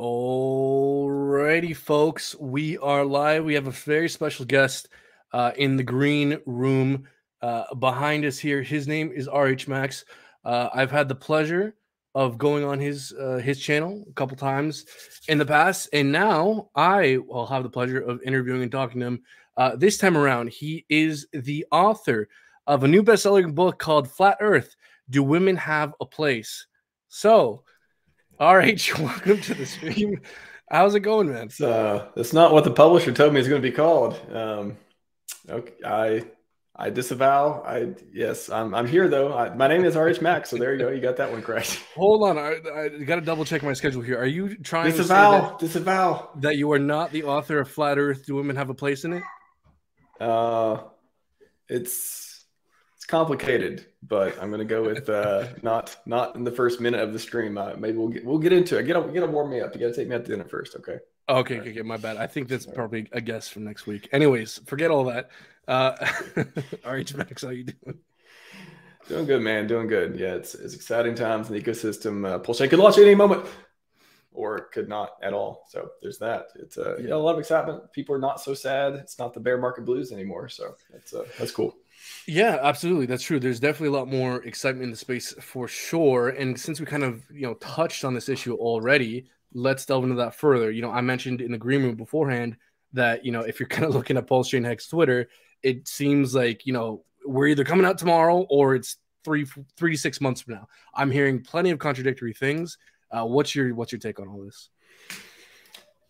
Alrighty, folks, we are live. We have a very special guest uh, in the green room uh, behind us here. His name is RH Max. Uh, I've had the pleasure of going on his uh, his channel a couple times in the past, and now I will have the pleasure of interviewing and talking to him. Uh, this time around, he is the author of a new best-selling book called Flat Earth: Do Women Have a Place? So all right, welcome to the stream. How's it going, man? It's, uh, it's not what the publisher told me it's going to be called. Um, okay, I I disavow. I yes, I'm I'm here though. I, my name is RH Max, so there you go. You got that one correct. Hold on, I, I got to double check my schedule here. Are you trying disavow, to that, disavow that you are not the author of Flat Earth? Do women have a place in it? Uh, it's complicated, but I'm gonna go with uh, not not in the first minute of the stream. Uh, maybe we'll get we'll get into it. Get up, get up, warm me up. You gotta take me out to dinner first, okay? Okay, okay, okay, my bad. I think that's probably a guess from next week. Anyways, forget all that. Uh, RH Max, how you doing? Doing good, man. Doing good. Yeah, it's, it's exciting times in the ecosystem. Uh, Pulse could launch at any moment, or could not at all. So there's that. It's uh, yeah, a lot of excitement. People are not so sad. It's not the bear market blues anymore. So that's uh, that's cool. Yeah, absolutely. That's true. There's definitely a lot more excitement in the space for sure. And since we kind of, you know, touched on this issue already, let's delve into that further. You know, I mentioned in the green room beforehand that, you know, if you're kind of looking at Pulse Chain Hex Twitter, it seems like, you know, we're either coming out tomorrow or it's three three to six months from now. I'm hearing plenty of contradictory things. Uh, what's your what's your take on all this?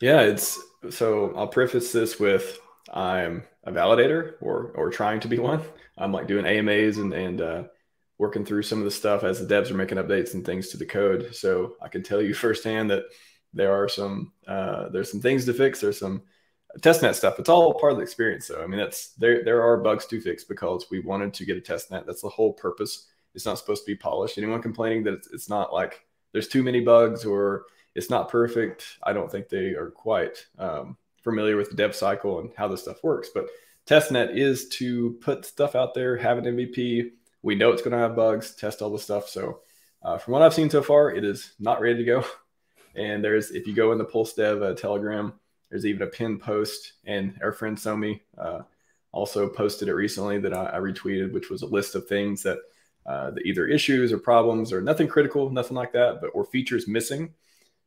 Yeah, it's so I'll preface this with I'm a validator or or trying to be one. I'm like doing AMAs and and uh, working through some of the stuff as the devs are making updates and things to the code. So I can tell you firsthand that there are some uh, there's some things to fix. There's some testnet stuff. It's all part of the experience, though. I mean, that's there there are bugs to fix because we wanted to get a testnet. That's the whole purpose. It's not supposed to be polished. Anyone complaining that it's, it's not like there's too many bugs or it's not perfect, I don't think they are quite um, familiar with the dev cycle and how this stuff works. But testnet is to put stuff out there, have an MVP. We know it's going to have bugs, test all the stuff. So uh, from what I've seen so far, it is not ready to go. And there's, if you go in the Pulse Dev uh, Telegram, there's even a pin post, and our friend Somi uh, also posted it recently that I, I, retweeted, which was a list of things that, uh, that either issues or problems or nothing critical, nothing like that, but or features missing.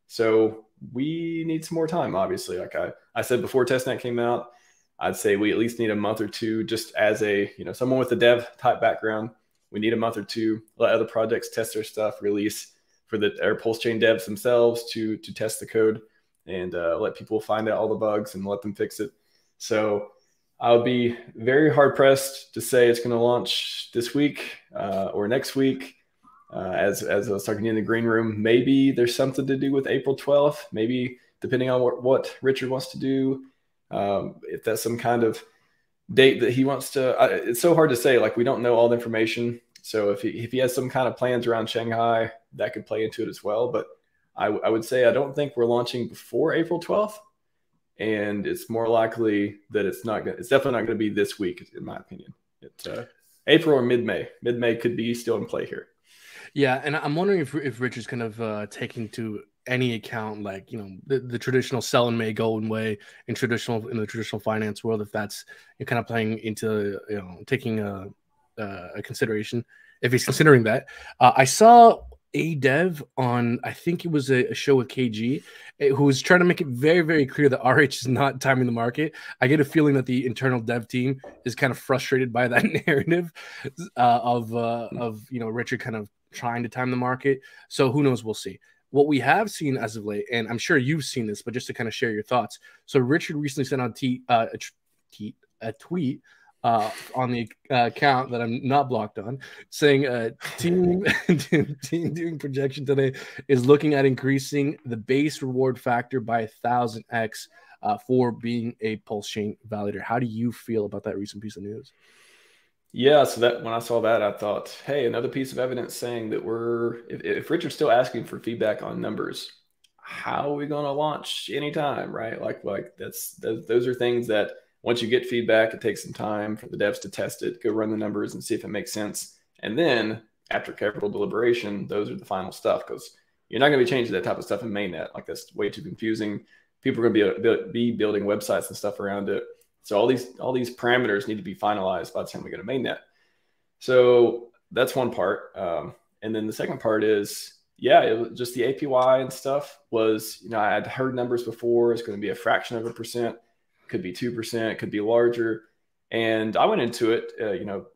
So we need some more time, obviously. Like I, I said before testnet came out, I'd say we at least need a month or two just as a, you know, someone with a dev type background. We need a month or two, let other projects test their stuff, release for the air pulse chain devs themselves to to test the code and uh, let people find out all the bugs and let them fix it. So I would be very hard pressed to say it's going to launch this week uh, or next week. Uh, as as I was talking in the green room, maybe there's something to do with April 12th. Maybe depending on what, what Richard wants to do, um, if that's some kind of date that he wants to. I, it's so hard to say. Like we don't know all the information. So if he if he has some kind of plans around Shanghai, that could play into it as well. But I, I would say I don't think we're launching before April 12th, and it's more likely that it's not. Gonna, it's definitely not going to be this week, in my opinion. It's uh, April or mid May. Mid May could be still in play here. Yeah, and I'm wondering if if Richard's kind of uh, taking to any account like you know the, the traditional sell and may go golden way in traditional in the traditional finance world if that's kind of playing into you know taking a, a consideration if he's considering that. Uh, i saw a dev on i think it was a, a, show with kg eh, who was trying to make it very very clear that rh is not timing the market. I get a feeling that the internal dev team is kind of frustrated by that narrative uh, of uh, of you know richard kind of trying to time the market so who knows we'll see what we have seen as of late, and I'm sure you've seen this, but just to kind of share your thoughts. So Richard recently sent out t- uh, a, t- a tweet uh, on the uh, account that I'm not blocked on, saying uh, team team doing projection today is looking at increasing the base reward factor by a thousand x uh, for being a pulse chain validator. How do you feel about that recent piece of news? Yeah, so that when I saw that, I thought, hey, another piece of evidence saying that we're if, if Richard's still asking for feedback on numbers, how are we going to launch anytime, right? Like, like that's those, are things that once you get feedback, it takes some time for the devs to test it, go run the numbers and see if it makes sense, and then after careful deliberation, those are the final stuff because you're not going to be changing that type of stuff in mainnet. Like that's way too confusing. People are going to be be building websites and stuff around it. So all these all these parameters need to be finalized by the time we go to mainnet. So that's one part. Um, and then the second part is yeah, it was just the APY and stuff was, you know, I had heard numbers before. It's going to be a fraction of a percent, could be 2%, could be larger. And I went into it, uh, you know,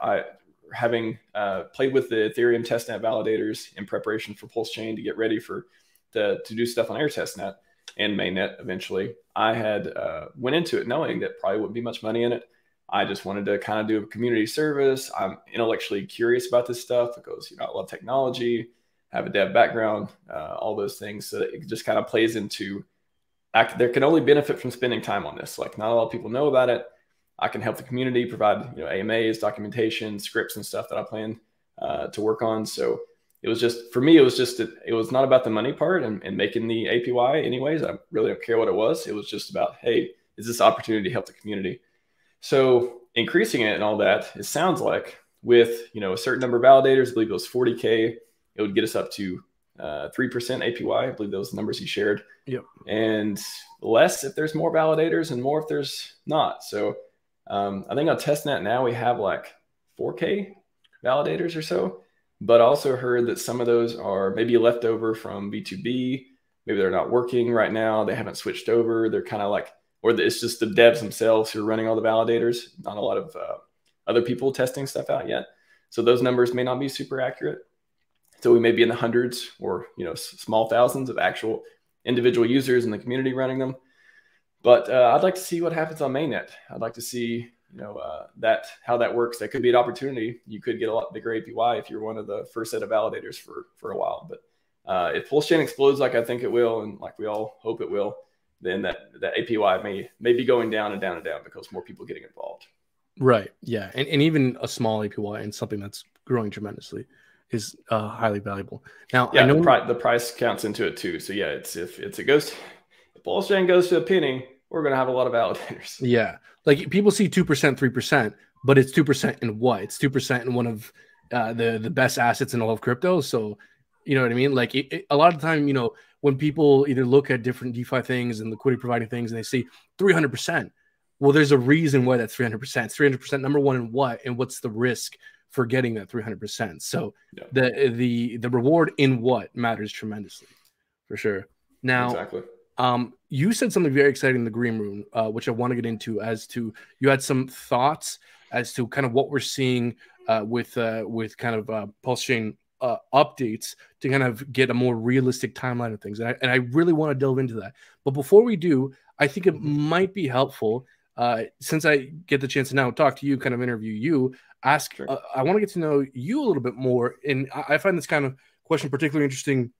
I having uh, played with the Ethereum testnet validators in preparation for Pulse Chain to get ready for the, to do stuff on Air Testnet and mainnet eventually. I had uh, went into it knowing that probably wouldn't be much money in it. I just wanted to kind of do a community service. I'm intellectually curious about this stuff because you know I love technology have a dev background, uh, all those things. So it just kind of plays into. Act. there can only benefit from spending time on this. Like not a lot of people know about it. I can help the community provide you know AMAs, documentation, scripts, and stuff that I plan uh, to work on. So it was just for me. It was just it was not about the money part and, and making the APY. Anyways, I really don't care what it was. It was just about hey, is this opportunity to help the community? So increasing it and all that. It sounds like with you know a certain number of validators. I believe it was 40k it would get us up to uh, 3% APY. I believe those numbers he shared. Yep. And less if there's more validators and more if there's not. So um, I think on testnet now we have like 4K validators or so. But also heard that some of those are maybe left over from V2B. Maybe they're not working right now. They haven't switched over. They're kind of like, or it's just the devs themselves who are running all the validators. Not a lot of uh, other people testing stuff out yet. So those numbers may not be super accurate. So we may be in the hundreds or you know small thousands of actual individual users in the community running them. But uh, I'd like to see what happens on mainnet. I'd like to see you know uh, that how that works. That could be an opportunity. You could get a lot bigger APY if you're one of the first set of validators for for a while. But uh, if Pulse Chain explodes like I think it will, and like we all hope it will, then that that APY may may be going down and down and down because more people getting involved. Right. Yeah. And, and even a small APY and something that's growing tremendously is uh, highly valuable. Now, yeah, I know the, pri- the, price counts into it too. So yeah, it's if it's it goes if Pulse Chain goes to a penny, we're gonna have a lot of validators. Yeah, like people see two percent, three percent, but it's two percent in what? It's two percent in one of uh, the the best assets in all of crypto. So you know what I mean? Like it, it, a lot of the time, you know, when people either look at different DeFi things and liquidity providing things, and they see three hundred percent. Well, there's a reason why that's 300%. 300% number one in what? And what's the risk for getting that 300%. So yeah. the the the reward in what matters tremendously for sure. Now, exactly. Um, you said something very exciting in the green room, uh, which I want to get into as to you had some thoughts as to kind of what we're seeing uh, with uh, with kind of uh, pulse chain uh, updates to kind of get a more realistic timeline of things, and I, and I really want to delve into that. But before we do, I think it mm-hmm. might be helpful uh, since I get the chance to now talk to you, kind of interview you, ask. Sure. Uh, I want to get to know you a little bit more, and I, I find this kind of question particularly interesting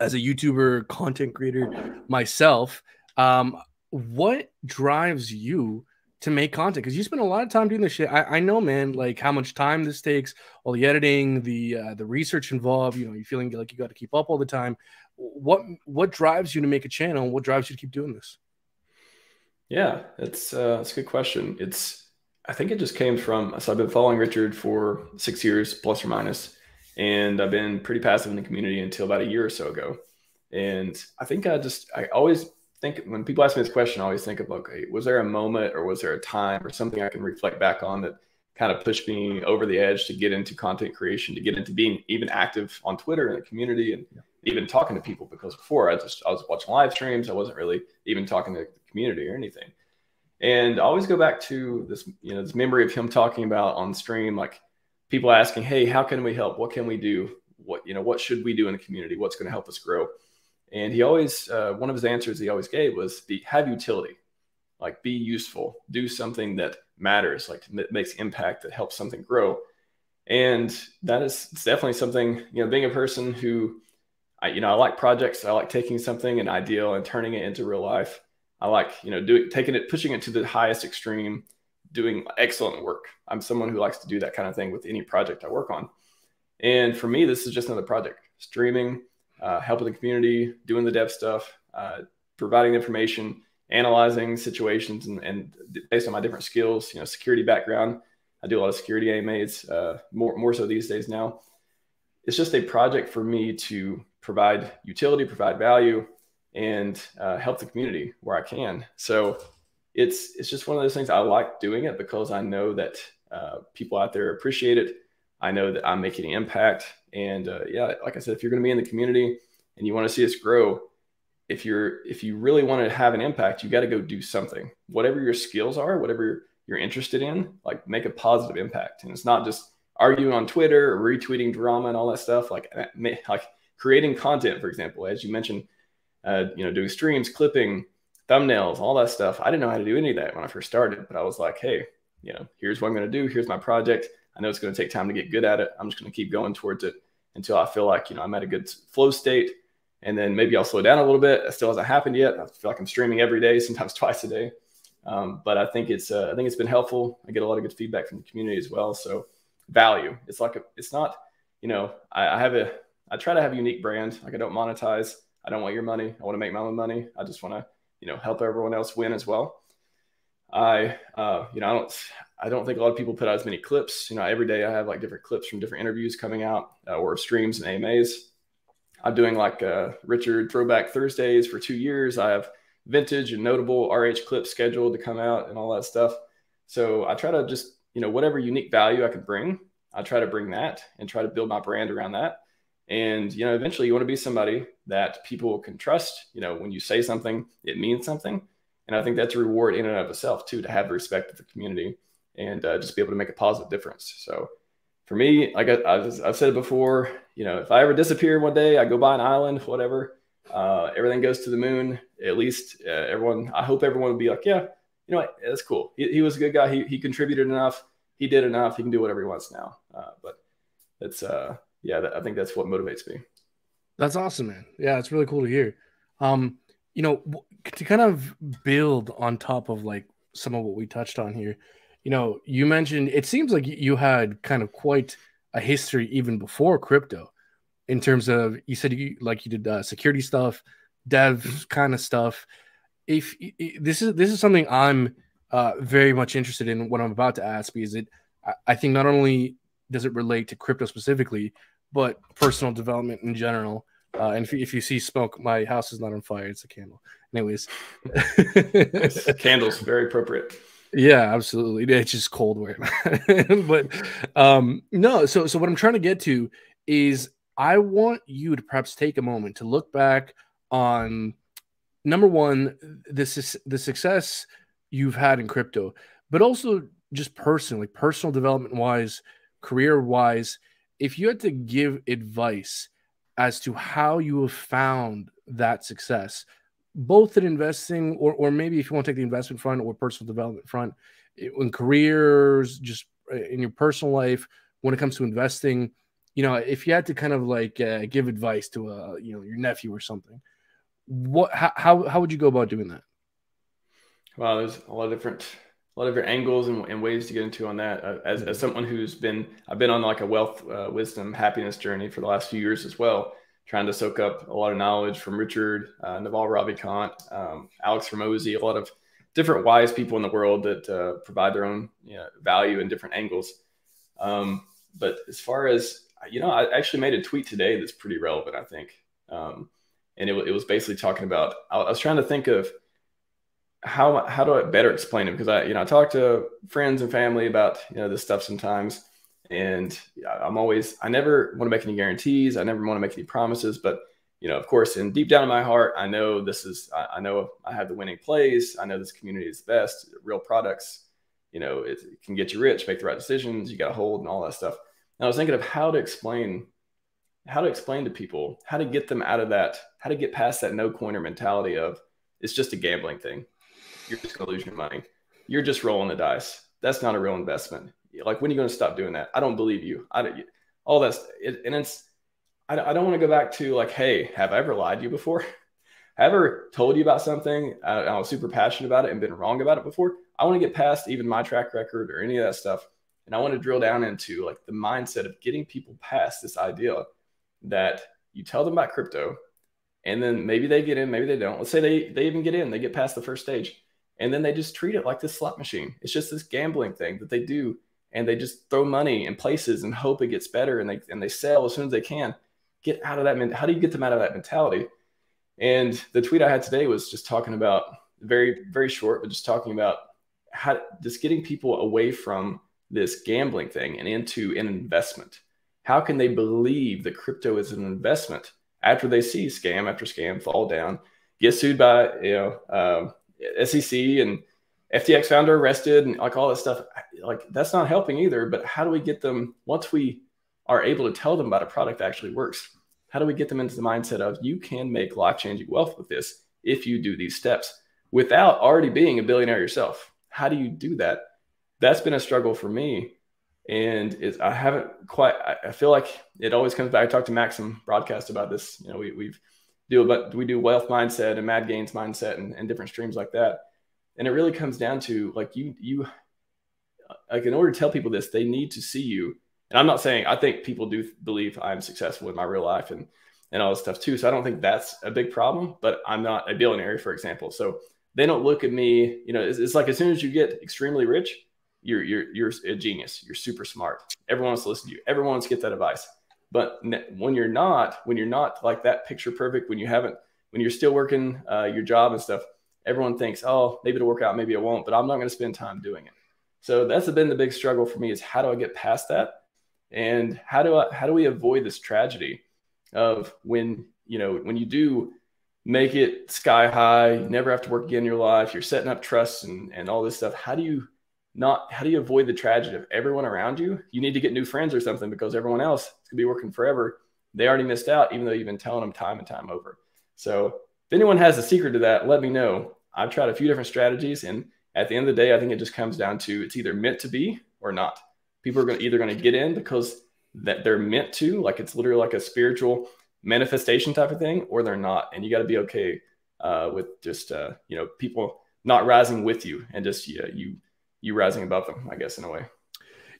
as a YouTuber content creator myself. Um, what drives you to make content? Because you spend a lot of time doing this shit. I, I, know, man, like how much time this takes, all the editing, the uh, the research involved. You know, you feeling like you got to keep up all the time. What what drives you to make a channel? What drives you to keep doing this? Yeah, it's uh, it's a good question. It's I think it just came from so I've been following Richard for six years plus or minus, and I've been pretty passive in the community until about a year or so ago. And I think I just I always think when people ask me this question, I always think of okay, was there a moment or was there a time or something I can reflect back on that kind of pushed me over the edge to get into content creation, to get into being even active on Twitter in the community and even talking to people because before I just I was watching live streams, I wasn't really even talking to the community or anything. And I always go back to this, you know, this memory of him talking about on stream, like people asking, "Hey, how can we help? What can we do? What you know, what should we do in the community? What's going to help us grow?" And he always, uh, one of his answers he always gave was, "Be have utility, like be useful, do something that matters, like makes impact that helps something grow." And that is definitely something, you know, being a person who, I, you know, I like projects. I like taking something an ideal and turning it into real life. I like, you know, doing taking it, pushing it to the highest extreme, doing excellent work. I'm someone who likes to do that kind of thing with any project I work on. And for me, this is just another project: streaming, uh, helping the community, doing the dev stuff, uh, providing information, analyzing situations, and, and, based on my different skills, you know, security background. I do a lot of security AMAs, uh, more more so these days now. It's just a project for me to provide utility, provide value, and uh, help the community where I can. So it's it's just one of those things. I like doing it because I know that uh, people out there appreciate it. I know that I'm making an impact, and uh, yeah, like I said, if you're going to be in the community and you want to see us grow, if you're if you really want to have an impact, you got to go do something. Whatever your skills are, whatever you're interested in, like make a positive impact. And it's not just arguing on Twitter or retweeting drama and all that stuff. Like like creating content, for example, as you mentioned, uh, you know, doing streams, clipping, thumbnails, all that stuff. I didn't know how to do any of that when I first started, but I was like, hey, you know, here's what I'm going to do. Here's my project. I know it's going to take time to get good at it. I'm just going to keep going towards it until I feel like, you know, I'm at a good flow state. And then maybe I'll slow down a little bit. That still hasn't happened yet. I feel like I'm streaming every day, sometimes twice a day. Um, but I think it's uh, I think it's been helpful. I get a lot of good feedback from the community as well. So value. It's like a, it's not you know I, I have a I try to have a unique brand. Like I don't monetize. I don't want your money. I want to make my own money. I just want to you know help everyone else win as well. I uh, you know I don't I don't think a lot of people put out as many clips. You know every day I have like different clips from different interviews coming out uh, or streams and AMAs. I'm doing like uh, Richard Throwback Thursdays for two years. I have vintage and notable RH clips scheduled to come out and all that stuff. So I try to just, you know, whatever unique value I can bring, I try to bring that and try to build my brand around that. And, you know, eventually you want to be somebody that people can trust. You know, when you say something, it means something. And I think that's a reward in and of itself, too, to have the respect of the community and uh, just be able to make a positive difference. So for me, like I, have said it before, you know, if I ever disappear one day, I go buy an island, whatever, uh, everything goes to the moon. At least uh, everyone, I hope everyone will be like, yeah, you know what, that's cool. He, he, was a good guy. He, he contributed enough. He did enough. He can do whatever he wants now. Uh, but it's, uh, yeah, that, I think that's what motivates me. That's awesome, man. Yeah, it's really cool to hear. Um, you know, to kind of build on top of like some of what we touched on here, you know, you mentioned it seems like you had kind of quite a history even before crypto in terms of you said you like you did uh, security stuff, dev mm-hmm. kind of stuff. If, if, this is this is something I'm uh, very much interested in, what I'm about to ask because it I, I think not only does it relate to crypto specifically, but personal development in general. Uh, and if, if you see smoke, my house is not on fire; it's a candle. Anyways, candles very appropriate. Yeah, absolutely. It's just cold where, but um, no. So, so what I'm trying to get to is I want you to perhaps take a moment to look back on number one, this is the success you've had in crypto, but also just personally, personal development wise, career wise. If you had to give advice as to how you have found that success, both in investing or, or maybe if you want to take the investment front or personal development front, in careers, just uh, in your personal life, when it comes to investing, you know, if you had to kind of like uh, give advice to a, you know, your nephew or something, what, how, how, how would you go about doing that? Well, there's a lot of different, a lot of your angles and, and ways to get into on that. Uh, as, as someone who's been, I've been on like a wealth, uh, wisdom, happiness journey for the last few years as well, trying to soak up a lot of knowledge from Richard, uh, Naval Ravikant, um, Alex Hormozi, a lot of different wise people in the world that uh, provide their own you know, value in different angles. Um, but as far as you know, I actually made a tweet today that's pretty relevant, I think. Um, and it, it, was basically talking about, I, was trying to think of how, how do I better explain it? Because I, you know, I talk to friends and family about, you know, this stuff sometimes. And I'm always, I never want to make any guarantees. I never want to make any promises, but you know, of course, in deep down in my heart, I know this is, I, I know I have the winning plays. I know this community is the best real products, you know, it, it can get you rich, make the right decisions. You got to hold and all that stuff. And I was thinking of how to explain how to explain to people how to get them out of that, how to get past that no coiner mentality of it's just a gambling thing. You're just gonna lose your money. You're just rolling the dice. That's not a real investment. Like when are you gonna stop doing that? I don't believe you. I don't, all that's it, and it's I, I don't want to go back to like, hey, have I ever lied to you before? have I ever told you about something I, I was super passionate about it and been wrong about it before? I want to get past even my track record or any of that stuff and I want to drill down into like the mindset of getting people past this idea that you tell them about crypto and then maybe they get in, maybe they don't. Let's say they, they even get in, they get past the first stage and then they just treat it like this slot machine. It's just this gambling thing that they do and they just throw money in places and hope it gets better and they, and they sell as soon as they can. get out of that? How do you get them out of that mentality? And the tweet I had today was just talking about very, very short, but just talking about how just getting people away from this gambling thing and into an investment. How can they believe that crypto is an investment after they see scam after scam fall down, get sued by you know um, SEC and FTX founder arrested and like all that stuff? Like that's not helping either. But how do we get them once we are able to tell them about a product that actually works? How do we get them into the mindset of you can make life changing wealth with this if you do these steps without already being a billionaire yourself? How do you do that? That's been a struggle for me. And it, I haven't quite, I, I feel like it always comes back. I talked to Maxim broadcast about this. You know, we, we've do, but we do wealth mindset and mad gains mindset and, and different streams like that. And it really comes down to like you, you, like in order to tell people this, they need to see you. And I'm not saying I think people do believe I'm successful in my real life and and all this stuff too. So I don't think that's a big problem. But I'm not a billionaire, for example. So they don't look at me. You know, it's, it's like as soon as you get extremely rich, you're you're you're a genius. You're super smart. Everyone wants to listen to you. Everyone wants to get that advice. But when you're not, when you're not like that picture perfect, when you haven't, when you're still working uh, your job and stuff, everyone thinks, oh, maybe it'll work out, maybe it won't. But I'm not going to spend time doing it. So that's been the big struggle for me is how do I get past that, and how do I how do we avoid this tragedy of when you know when you do make it sky high, never have to work again in your life, you're setting up trusts and, and all this stuff. How do you not, how do you avoid the tragedy of everyone around you? You need to get new friends or something because everyone else is to be working forever. They already missed out, even though you've been telling them time and time over. So if anyone has a secret to that, let me know. I've tried a few different strategies. And at the end of the day, I think it just comes down to it's either meant to be or not. People are to, either going to get in because that they're meant to, like it's literally like a spiritual manifestation type of thing, or they're not. And you got to be okay uh, with just uh, you know people not rising with you and just yeah, you you rising above them. I guess in a way.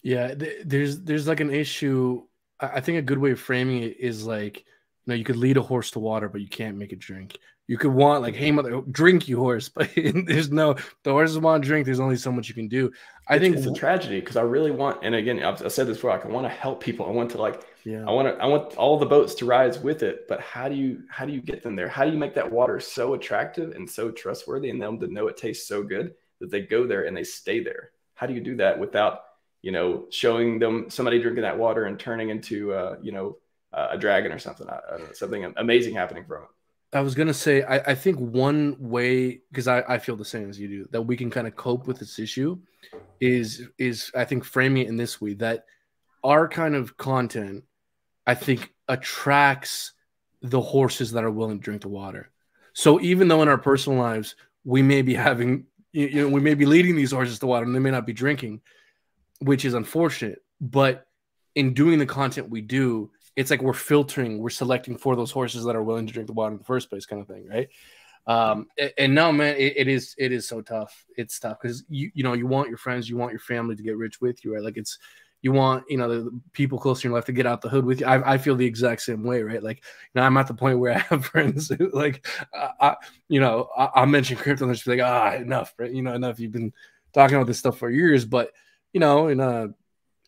Yeah, th- there's there's like an issue. I think a good way of framing it is like you know you could lead a horse to water, but you can't make it drink. You could want like, hey mother, drink you horse, but there's no the horses want to drink. There's only so much you can do. I it's, think it's a tragedy because I really want, and again, I've, I've said this before. Like, I want to help people. I want to like yeah. I want to I want all the boats to rise with it, but how do you how do you get them there? How do you make that water so attractive and so trustworthy and them to know it tastes so good that they go there and they stay there? How do you do that without, you know, showing them somebody drinking that water and turning into uh, you know, uh, a dragon or something, I know, something amazing happening from it. I was gonna say, I, I think one way because I, I feel the same as you do that we can kind of cope with this issue is is I think framing it in this way that our kind of content I think attracts the horses that are willing to drink the water. So even though in our personal lives we may be having you know we may be leading these horses to water and they may not be drinking, which is unfortunate, but in doing the content we do, it's like we're filtering, we're selecting for those horses that are willing to drink the water in the first place, kind of thing, right? Um, and, and no, man, it, it is it is so tough. It's tough because you you know you want your friends, you want your family to get rich with you, right? Like it's you want you know the people close to your life to get out the hood with you. I, I feel the exact same way right? Like you know i'm at the point where i have friends who, like I, you know I, i'll mention crypto and they're just like ah enough right? You know enough. You've been talking about this stuff for years. But you know and uh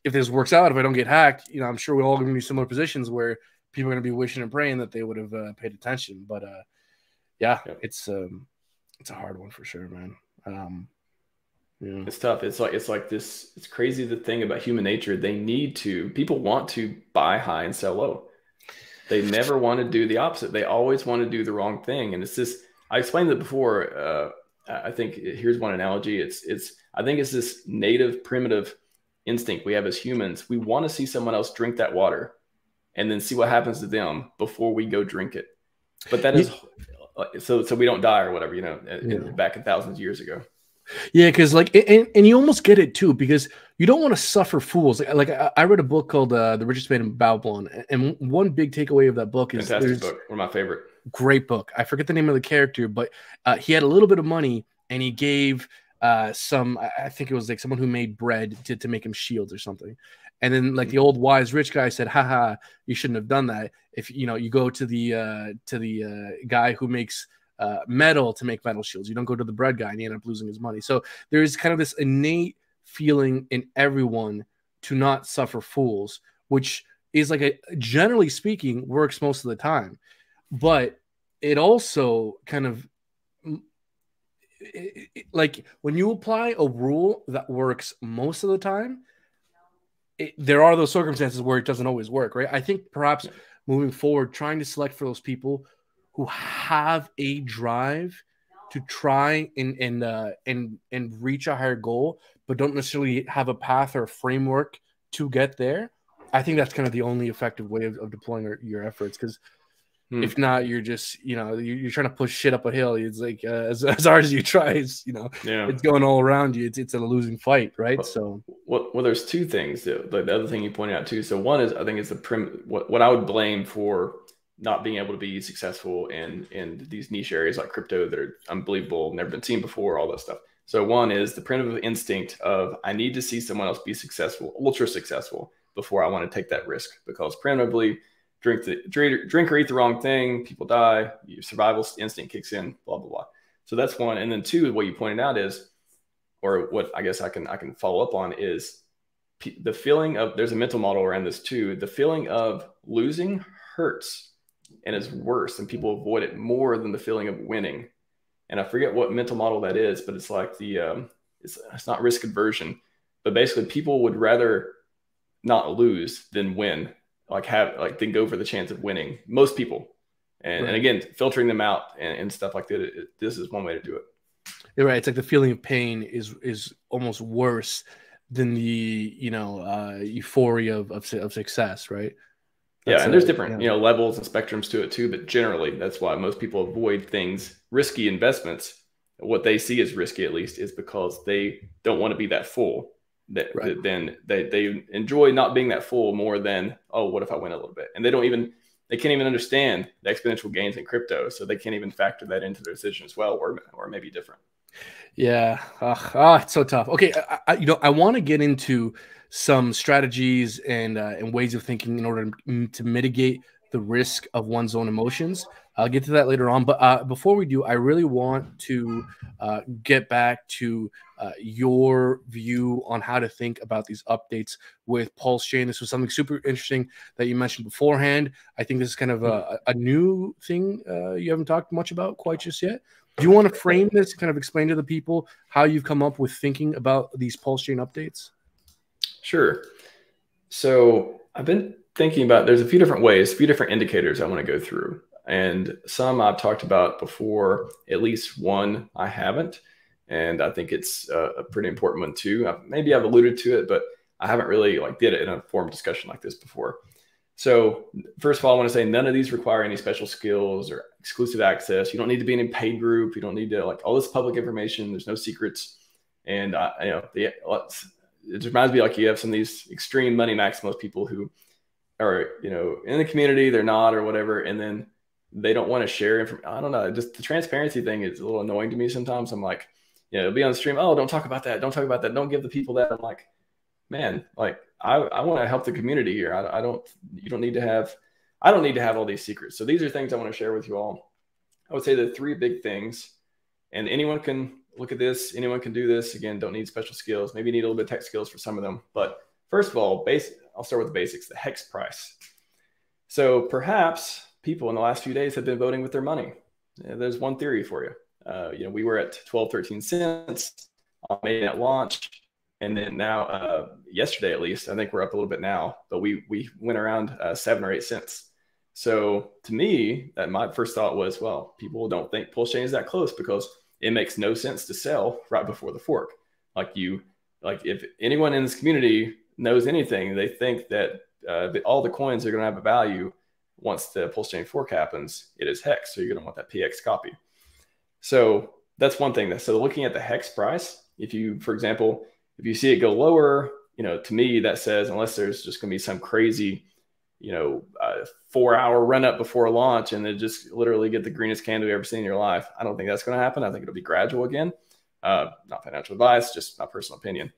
if this works out if i don't get hacked you know i'm sure we're all going to be similar positions where people are going to be wishing and praying that they would have uh, paid attention. But uh yeah, yeah. it's um it's a hard one for sure man. Um yeah. It's tough. It's like it's like this. It's crazy the thing about human nature. They need to. People want to buy high and sell low. They never want to do the opposite. They always want to do the wrong thing. And it's this. I explained it before. Uh, I think here's one analogy. It's it's. I think it's this native primitive instinct we have as humans. We want to see someone else drink that water, and then see what happens to them before we go drink it. But that is so so we don't die or whatever. You know, yeah. back a thousands of years ago. Yeah, because like, and, and you almost get it too, because you don't want to suffer fools. Like, like I read a book called uh, "The Richest Man in Babylon," and one big takeaway of that book is fantastic book, one of my favorite. Great book. I forget the name of the character, but uh, he had a little bit of money, and he gave uh, some. I think it was like someone who made bread to, to make him shields or something. And then like the old wise rich guy said, haha, you shouldn't have done that. If you know, you go to the uh to the uh guy who makes uh, metal to make metal shields. You don't go to the bread guy and you end up losing his money. So there's kind of this innate feeling in everyone to not suffer fools, which is like a generally speaking works most of the time, but it also kind of it, it, like when you apply a rule that works most of the time, it, there are those circumstances where it doesn't always work, right? I think perhaps moving forward, trying to select for those people who have a drive to try and and uh, and and reach a higher goal, but don't necessarily have a path or a framework to get there. I think that's kind of the only effective way of, of deploying your, your efforts because Hmm. If not, you're just you know you're, trying to push shit up a hill. It's like uh, as, as hard as you try, it's you know yeah. it's going all around you. It's, it's a losing fight, right? Well, so well, well, there's two things. The, the other thing you pointed out too. So one is I think it's the prim. What what I would blame for not being able to be successful in in these niche areas like crypto that are unbelievable, never been seen before, all that stuff. So one is the primitive instinct of I need to see someone else be successful, ultra successful, before I want to take that risk because primitively drink the drink, or eat the wrong thing, people die, your survival instinct kicks in, blah blah blah. So that's one. And then two, what you pointed out is, or what I guess I can I can follow up on is the feeling of there's a mental model around this too. The feeling of losing hurts and is worse, and people avoid it more than the feeling of winning. And I forget what mental model that is, but it's like the um, it's, it's not risk aversion, but basically people would rather not lose than win like have like then go for the chance of winning. Most people, and, right. and again, filtering them out and, and stuff like that. It, this is one way to do it. You're right. It's like the feeling of pain is is almost worse than the you know uh, euphoria of, of, of success, right? That's yeah, and there's different yeah. you know levels and spectrums to it too. But generally, that's why most people avoid things, risky investments. What they see as risky, at least, is because they don't want to be that full that, right. then they, they enjoy not being that full more than oh what if i win a little bit and they don't even they can't even understand the exponential gains in crypto so they can't even factor that into their decision as well or, or maybe different yeah oh, it's so tough okay I, I, you know i want to get into some strategies and uh, and ways of thinking in order to, to mitigate the risk of one's own emotions I'll get to that later on. But uh, before we do, I really want to uh, get back to uh, your view on how to think about these updates with Pulse Chain. This was something super interesting that you mentioned beforehand. I think this is kind of a, a new thing uh, you haven't talked much about quite just yet. Do you want to frame this, kind of explain to the people how you've come up with thinking about these Pulse Chain updates? Sure. So I've been thinking about there's a few different ways, a few different indicators I want to go through. And some I've talked about before, at least one I haven't. And I think it's a, pretty important one too. Maybe I've alluded to it, but I haven't really like did it in a form discussion like this before. So first of all, I want to say none of these require any special skills or exclusive access. You don't need to be in a paid group. You don't need to like all this public information. There's no secrets. And I, you know, the, uh, it reminds me like you have some of these extreme money maximalist people who are, you know, in the community, they're not or whatever. And then they don't want to share information. I don't know. Just the transparency thing is a little annoying to me sometimes. I'm like, you know, be on the stream. Oh, don't talk about that. Don't talk about that. Don't give the people that. I'm like, man, like I, I want to help the community here. I, I don't, you don't need to have, I don't need to have all these secrets. So these are things I want to share with you all. I would say the three big things, and anyone can look at this. Anyone can do this. Again, don't need special skills. Maybe need a little bit of tech skills for some of them. But first of all, base, I'll start with the basics, the hex price. So perhaps people in the last few days have been voting with their money. There's one theory for you. Uh, you know, we were at 12, 13 cents on mainnet launch. And then now, uh, yesterday at least, I think we're up a little bit now, but we we went around uh, seven or eight cents. So to me, that my first thought was, well, people don't think Pulse Chain is that close because it makes no sense to sell right before the fork. Like you, like if anyone in this community knows anything, they think that uh, all the coins are going to have a value once the pulse chain fork happens, it is hex. So you're going to want that PHEX copy. So that's one thing. That so looking at the hex price, if you, for example, if you see it go lower, you know, to me that says unless there's just going to be some crazy, you know, uh, four hour run up before launch and then just literally get the greenest candle you ever seen in your life. I don't think that's going to happen. I think it'll be gradual again. Uh, not financial advice, just my personal opinion.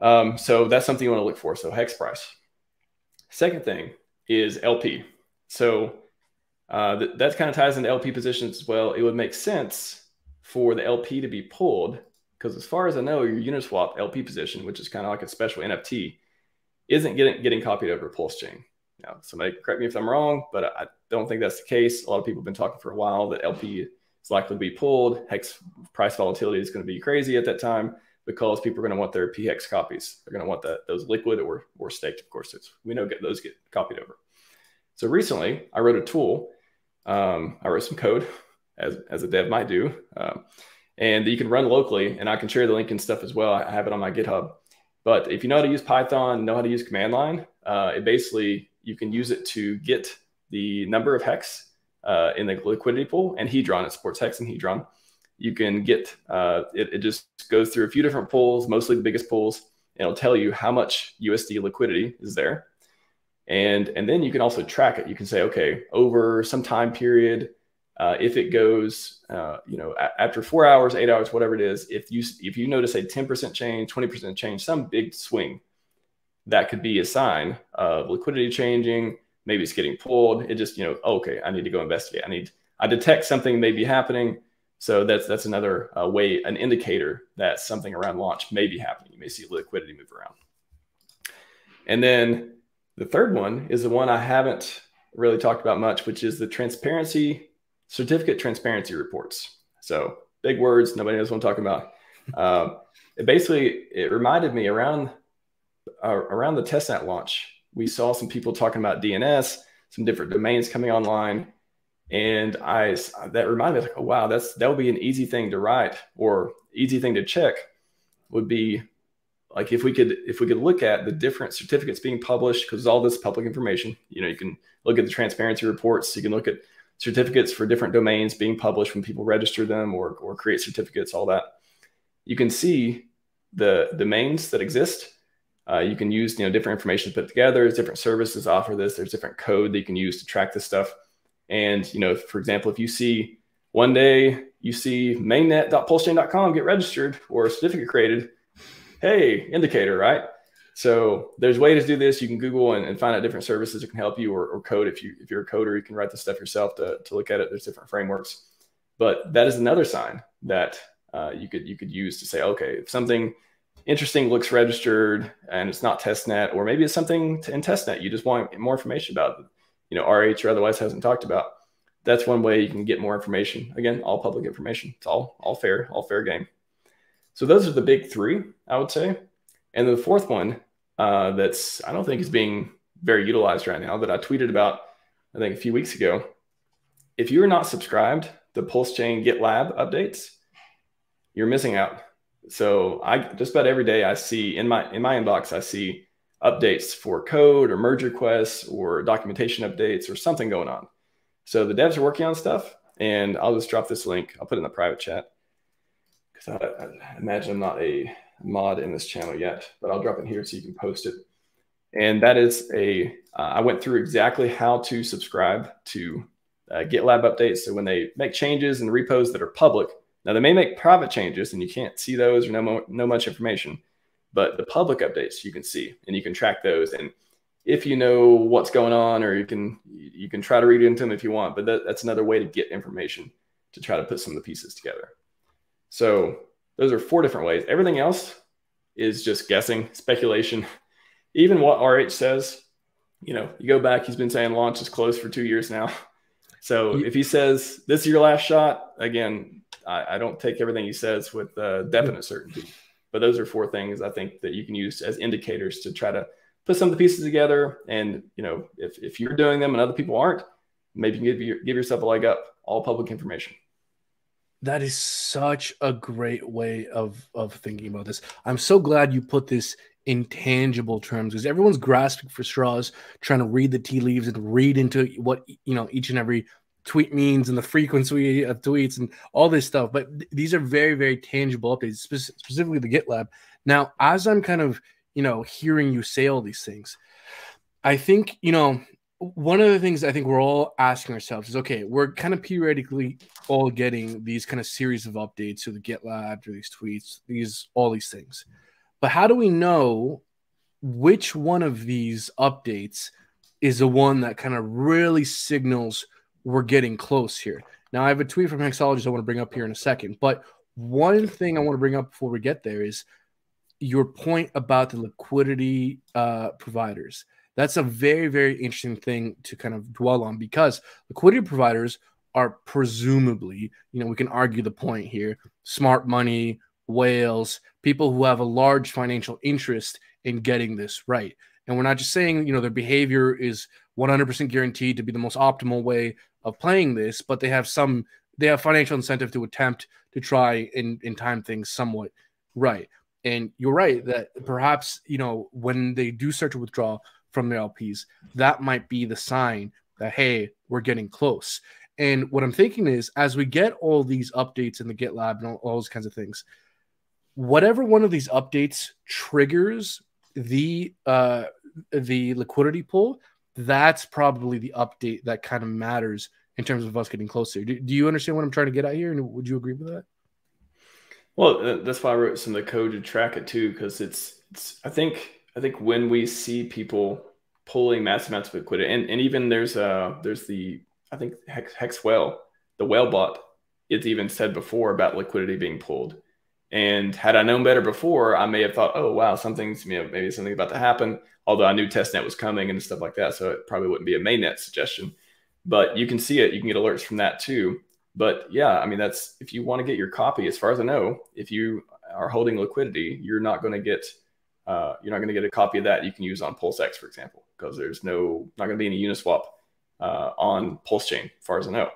Um, so that's something you want to look for. So hex price. Second thing is LP. So uh, th- that kind of ties into LP positions as well. It would make sense for the LP to be pulled because, as far as I know, your Uniswap LP position, which is kind of like a special NFT, isn't getting getting copied over Pulse Chain. Now, somebody correct me if I'm wrong, but I don't think that's the case. A lot of people have been talking for a while that LP is likely to be pulled. Hex price volatility is going to be crazy at that time because people are going to want their PHEX copies. They're going to want that those liquid or or staked. Of course, it's, we know get those get copied over. So recently, I wrote a tool. Um, I wrote some code, as as a dev might do, um, and you can run locally. And I can share the link and stuff as well. I have it on my GitHub. But if you know how to use Python, know how to use command line, uh, it basically you can use it to get the number of hex uh, in the liquidity pool and Hedron. It supports hex and Hedron you can get uh, it, it just goes through a few different pools, mostly the biggest pools, and it'll tell you how much USD liquidity is there. And, and then you can also track it. You can say, okay, over some time period, uh, if it goes, uh, you know, after four hours, eight hours, whatever it is, if you if you notice a 10% change, 20% change, some big swing, that could be a sign of liquidity changing. Maybe it's getting pulled. It just, you know, oh, okay, I need to go investigate. I need, I detect something may be happening. So that's that's another uh, way, an indicator that something around launch may be happening. You may see liquidity move around. And then the third one is the one I haven't really talked about much, which is the transparency certificate transparency reports. So big words, nobody knows what I'm talking about. Uh, it basically it reminded me around uh, around the testnet launch, we saw some people talking about DNS, some different domains coming online, and I that reminded me like, oh wow, that's that would be an easy thing to write or easy thing to check would be like if we could if we could look at the different certificates being published because all this public information you know you can look at the transparency reports you can look at certificates for different domains being published when people register them or, or create certificates all that. You can see the domains that exist. Uh, you can use you know different information to put together. There's different services offer this. There's different code that you can use to track this stuff. And, you know, for example, if you see one day you see mainnet.pulsechain.com get registered or a certificate created, hey, indicator, right? So there's ways to do this. You can Google and, and, find out different services that can help you or, or, code. If you if you're a coder, you can write the stuff yourself to, to look at it. There's different frameworks. But that is another sign that uh, you could you could use to say, okay, if something interesting looks registered and it's not testnet, or maybe it's something in testnet, you just want more information about it you know RH or otherwise hasn't talked about. That's one way you can get more information. Again, all public information. It's all all fair, all fair game. So those are the big three, I would say. And the fourth one uh, that's I don't think is being very utilized right now that I tweeted about I think a few weeks ago. If you are not subscribed to Pulse Chain GitLab updates, you're missing out. So I just about every day I see in my in my inbox I see updates for code or merge requests or documentation updates or something going on. So the devs are working on stuff, and I'll just drop this link. I'll put it in the private chat because I, I, imagine I'm not a mod in this channel yet, but I'll drop it here so you can post it. And that is a. Uh, I went through exactly how to subscribe to uh, GitLab updates. So when they make changes and repos that are public, now they may make private changes and you can't see those or know, know much information but the public updates you can see and you can track those and if you know what's going on or you can you can try to read into them if you want but that, that's another way to get information to try to put some of the pieces together so those are four different ways everything else is just guessing speculation even what rh says you know you go back he's been saying launch is closed for two years now so if he says this is your last shot again i, I don't take everything he says with uh, definite certainty but those are four things I think that you can use as indicators to try to put some of the pieces together. And you know, if, if you're doing them and other people aren't, maybe you give, your, give yourself a leg up. All public information. That is such a great way of of thinking about this. I'm so glad you put this in tangible terms because everyone's grasping for straws, trying to read the tea leaves and read into what you know each and every tweet means and the frequency of tweets and all this stuff. But th- these are very, very tangible updates, spe- specifically the GitLab. Now, as I'm kind of, you know, hearing you say all these things, I think, you know, one of the things I think we're all asking ourselves is okay, we're kind of periodically all getting these kind of series of updates to the GitLab, to these tweets, these all these things. But how do we know which one of these updates is the one that kind of really signals we're getting close here. Now, I have a tweet from Hexologist I want to bring up here in a second, but one thing I want to bring up before we get there is your point about the liquidity uh, providers. That's a very, very interesting thing to kind of dwell on because liquidity providers are presumably, you know, we can argue the point here smart money, whales, people who have a large financial interest in getting this right. And we're not just saying, you know, their behavior is 100% guaranteed to be the most optimal way of playing this, but they have some, they have financial incentive to attempt to try and, and time things somewhat right. And you're right that perhaps, you know, when they do start to withdraw from their LPs, that might be the sign that, hey, we're getting close. And what I'm thinking is, as we get all these updates in the GitLab and all, all those kinds of things, whatever one of these updates triggers the uh, the liquidity pool, that's probably the update that kind of matters in terms of us getting closer. Do, do you understand what I'm trying to get at here? And would you agree with that? Well, that's why I wrote some of the code to track it too, because it's, it's I think I think when we see people pulling massive amounts of liquidity, and, and even there's uh there's the I think Hex, Hex Whale, the whale bot, it's even said before about liquidity being pulled. And had I known better before, I may have thought, oh wow, something's you know maybe something about to happen. Although I knew testnet was coming and stuff like that, so it probably wouldn't be a mainnet suggestion. But you can see it, you can get alerts from that too. But yeah, I mean that's if you want to get your copy, as far as I know, if you are holding liquidity, you're not going to get uh, you're not going to get a copy of that you can use on PulseX, for example, because there's no not going to be any Uniswap uh, on Pulse Chain, as far as I know.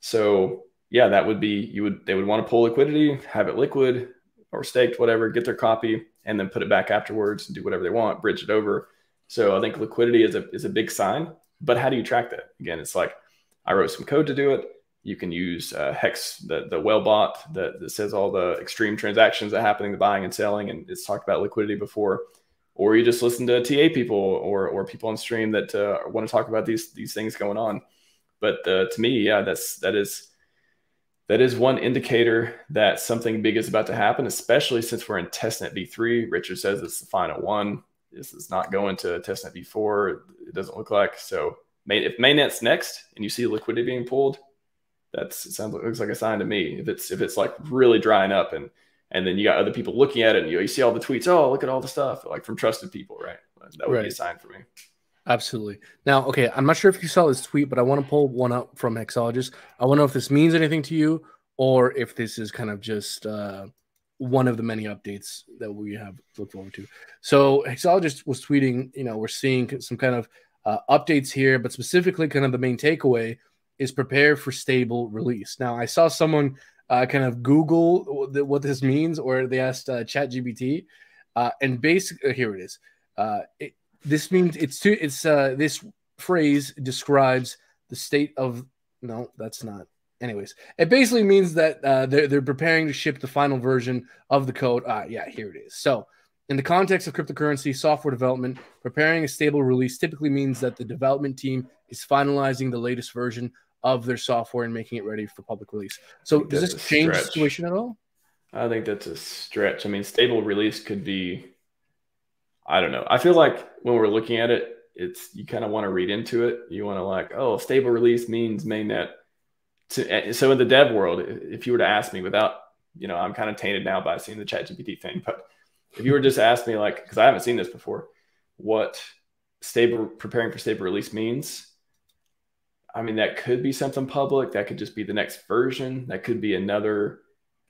So yeah, that would be you would they would want to pull liquidity, have it liquid or staked, whatever, get their copy, and then put it back afterwards and do whatever they want, bridge it over. So I think liquidity is a is a big sign. But how do you track that? Again, it's like I wrote some code to do it. You can use uh, Hex, the the whale bot that, that says all the extreme transactions that happening, the buying and selling, and it's talked about liquidity before. Or you just listen to TA people or or people on stream that uh, want to talk about these these things going on. But uh, to me, yeah, that's that is that is one indicator that something big is about to happen, especially since we're in testnet v3. Richard says it's the final one. This is not going to testnet v4. It doesn't look like. So if mainnet's next and you see liquidity being pulled, that's it sounds like, looks like a sign to me. If it's if it's like really drying up and and then you got other people looking at it and you, you see all the tweets, oh look at all the stuff like from trusted people, right? That would right. be a sign for me. Absolutely. Now, okay, I'm not sure if you saw this tweet, but I want to pull one up from Hexologist. I want to know if this means anything to you or if this is kind of just uh, one of the many updates that we have looked look forward to. So, Hexologist was tweeting, you know, we're seeing some kind of uh, updates here, but specifically, kind of the main takeaway is prepare for stable release. Now, I saw someone uh, kind of Google what this means, or they asked uh, ChatGPT, uh, and basically, here it is. Uh, it, this means it's too it's uh this phrase describes the state of no that's not anyways it basically means that uh, they're, they're preparing to ship the final version of the code ah yeah here it is so in the context of cryptocurrency software development preparing a stable release typically means that the development team is finalizing the latest version of their software and making it ready for public release so does this change the situation at all i think that's a stretch i mean stable release could be I don't know. I feel like when we're looking at it, it's you kind of want to read into it. You want to like, oh, stable release means mainnet. Eh, so in the dev world, if you were to ask me without, you know, I'm kind of tainted now by seeing the ChatGPT thing, but if you were just ask me like, because I haven't seen this before, what stable preparing for stable release means. I mean, that could be something public. That could just be the next version. That could be another.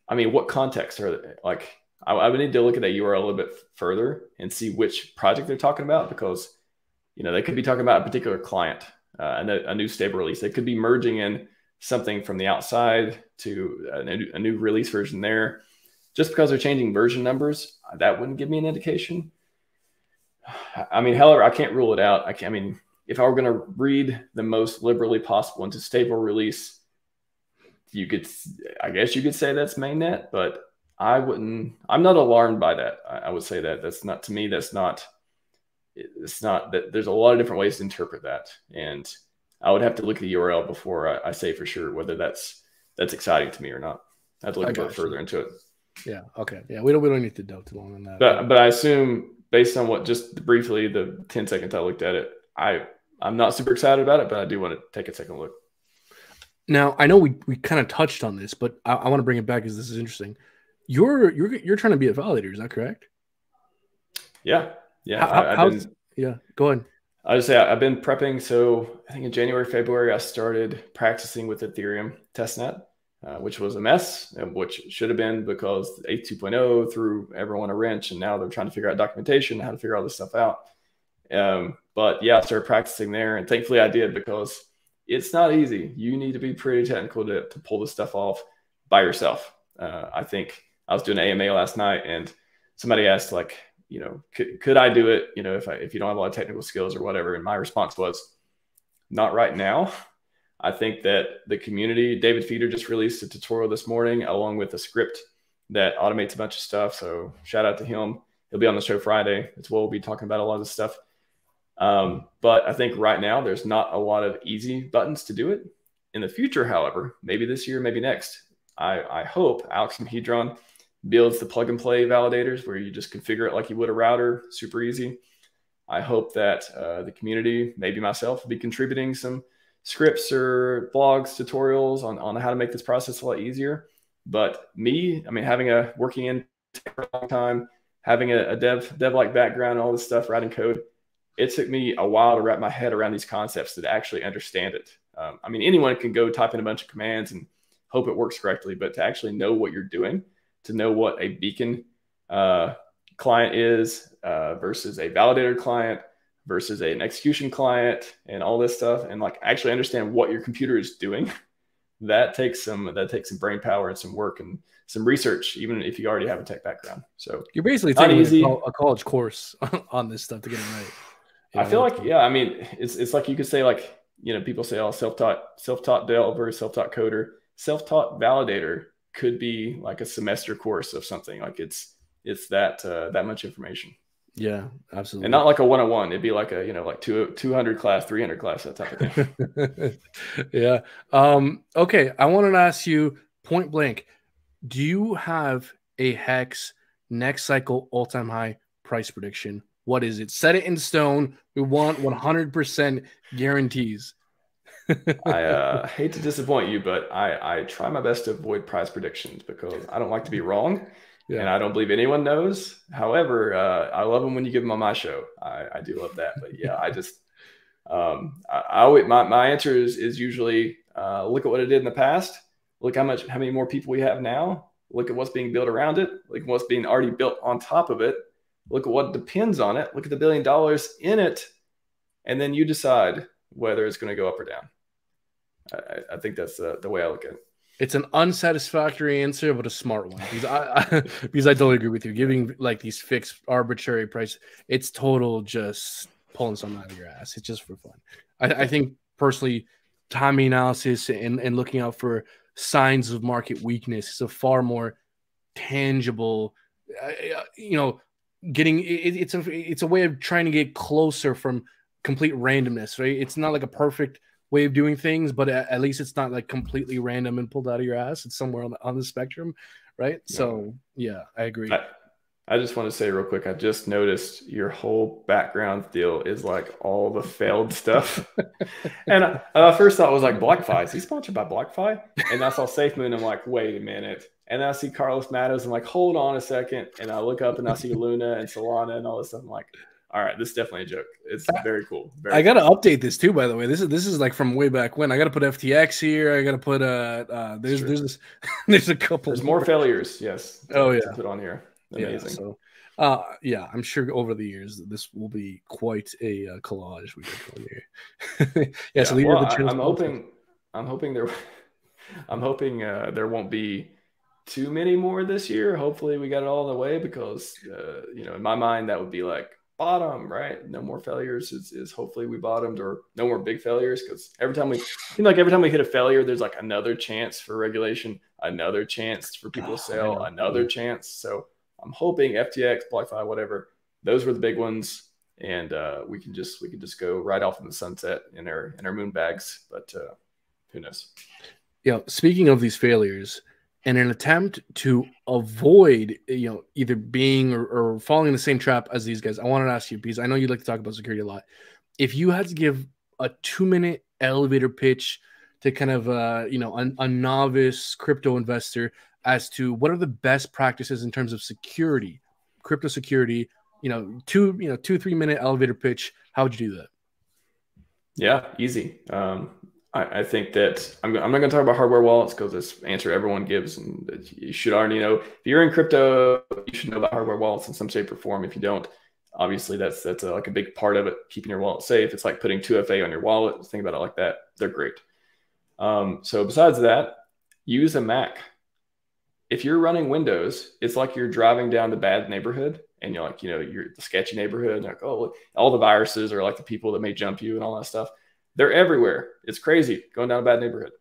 I mean, what context are they, like? I, I would need to look at that URL a little bit further and see which project they're talking about because you know they could be talking about a particular client uh, and a, a, new stable release. They could be merging in something from the outside to a new, a new release version there. Just because they're changing version numbers, that wouldn't give me an indication. I mean, however, I can't rule it out. I, I mean, if I were going to read the most liberally possible into stable release, you could, I guess you could say that's mainnet, but I wouldn't. I'm not alarmed by that. I, I, would say that that's not to me. That's not. It's not that. There's a lot of different ways to interpret that, and I would have to look at the URL before I, I say for sure whether that's that's exciting to me or not. I have to look a bit further into it. Yeah. Okay. Yeah. We don't. We don't need to delve too long on that. But but I assume based on what just briefly the 10 seconds I looked at it, I I'm not super excited about it, but I do want to take a second look. Now I know we we kind of touched on this, but I, I want to bring it back because this is interesting. You're you're you're trying to be a validator, is that correct? Yeah, yeah. How, I, been, yeah, go ahead. I just say I've been prepping. So I think in January, February, I started practicing with Ethereum testnet, uh, which was a mess, which should have been because 8.2.0 threw everyone a wrench, and now they're trying to figure out documentation, how to figure all this stuff out. Um, but yeah, I started practicing there, and thankfully I did because it's not easy. You need to be pretty technical to, to pull this stuff off by yourself. Uh, I think I was doing AMA last night, and somebody asked like, you know, could, could I do it? You know, if I, if you don't have a lot of technical skills or whatever. And my response was, not right now. I think that the community, David Feeder just released a tutorial this morning along with a script that automates a bunch of stuff. So shout out to him. He'll be on the show Friday. It's what we'll be talking about a lot of this stuff. Um, but I think right now there's not a lot of easy buttons to do it. In the future, however, maybe this year, maybe next, I, I hope Alex Hedron builds the plug and play validators where you just configure it like you would a router, super easy. I hope that uh, the community, maybe myself, will be contributing some scripts or blogs, tutorials on, on how to make this process a lot easier. But me, I mean, having a working in time, having a, a dev dev like background, all this stuff, writing code, it took me a while to wrap my head around these concepts to actually understand it. Um, I mean, anyone can go type in a bunch of commands and hope it works correctly, but to actually know what you're doing to know what a beacon uh, client is uh, versus a validator client versus an execution client and all this stuff and like actually understand what your computer is doing that takes some that takes some brain power and some work and some research even if you already have a tech background. So you're basically taking a college course on this stuff to get it right i feel like yeah i mean it's it's like you could say like you know people say oh self-taught self-taught developer self-taught coder self-taught validator could be like a semester course of something. Like it's it's that uh, that much information. Yeah, absolutely. And not like a one on one. It'd be like a you know like two two hundred class, three hundred class, that type of thing. yeah. Um. Okay. I wanted to ask you point blank. Do you have a hex next cycle all time high price prediction? What is it? Set it in stone. We want one hundred percent guarantees. I uh, hate to disappoint you, but I, I try my best to avoid prize predictions because I don't like to be wrong. Yeah. And I don't believe anyone knows. However, uh, I love them when you give them on my show. I, I do love that. But yeah, I just, um, I, I always, my, my answer is, is usually uh, look at what it did in the past. Look how much, how many more people we have now. Look at what's being built around it. Look at what's being already built on top of it. Look at what depends on it. Look at the billion dollars in it. And then you decide whether it's going to go up or down. I, I think that's the, the way I look at it. It's an unsatisfactory answer, but a smart one because I, I because I totally agree with you. Giving like these fixed arbitrary price, it's total just pulling something out of your ass. It's just for fun. I, I think personally, timing analysis and, and looking out for signs of market weakness is a far more tangible. Uh, uh you know, getting it, it's a it's a way of trying to get closer from complete randomness. Right? It's not like a perfect way of doing things, but at, at, least it's not like completely random and pulled out of your ass. It's somewhere on the, on the spectrum, right? Yeah. So yeah, I agree. I, I just want to say real quick, I just noticed your whole background deal is like all the failed stuff. and uh, I, I, first thought it was like BlockFi. Is he sponsored by BlockFi? And I saw SafeMoon. I'm like, wait a minute. And I see Carlos Matos. I'm like, hold on a second. And I look up and I see Luna and Solana and all this stuff. I'm like, all right, this is definitely a joke. It's very cool. Very I gotta cool. update this too, by the way. This is this is like from way back when. I gotta put FTX here. I gotta put uh, uh there's there's this, there's a couple. There's more failures. Yes. Oh yeah. put on here. Amazing. Yeah, so, uh, yeah, I'm sure over the years this will be quite a uh, collage we on here. yeah, yeah. So well, the I, I'm hoping. I'm hoping there. I'm hoping uh, there won't be too many more this year. Hopefully, we got it all in the way because uh, you know, in my mind, that would be like bottom, right? No more failures is, is hopefully we bottomed or no more big failures because every time we seem like every time we hit a failure, there's like another chance for regulation, another chance for people to sell, another chance. So I'm hoping FTX, BlockFi, whatever, those were the big ones. And uh, we can just we can just go right off in the sunset in our in our moon bags, but uh, who knows? Yeah. Speaking of these failures, in an attempt to avoid you know either being or, or, falling in the same trap as these guys i wanted to ask you because i know you like to talk about security a lot if you had to give a two minute elevator pitch to kind of uh, you know a, a novice crypto investor as to what are the best practices in terms of security crypto security you know, two, you know, two, three minute elevator pitch, how would you do that? Yeah, easy. Um, I, I, think that I'm, I'm not going to talk about hardware wallets because this answer everyone gives, and you should already know. If you're in crypto, you should know about hardware wallets in some shape or form. If you don't, obviously that's that's a, like a big part of it. Keeping your wallet safe. It's like putting 2FA on your wallet. Think about it like that. They're great. Um, so besides that, use a Mac. If you're running Windows, it's like you're driving down the bad neighborhood and you're like, you know, you're the sketchy neighborhood. like, oh, all the viruses are like the people that may jump you and all that stuff. They're everywhere. It's crazy going down a bad neighborhood.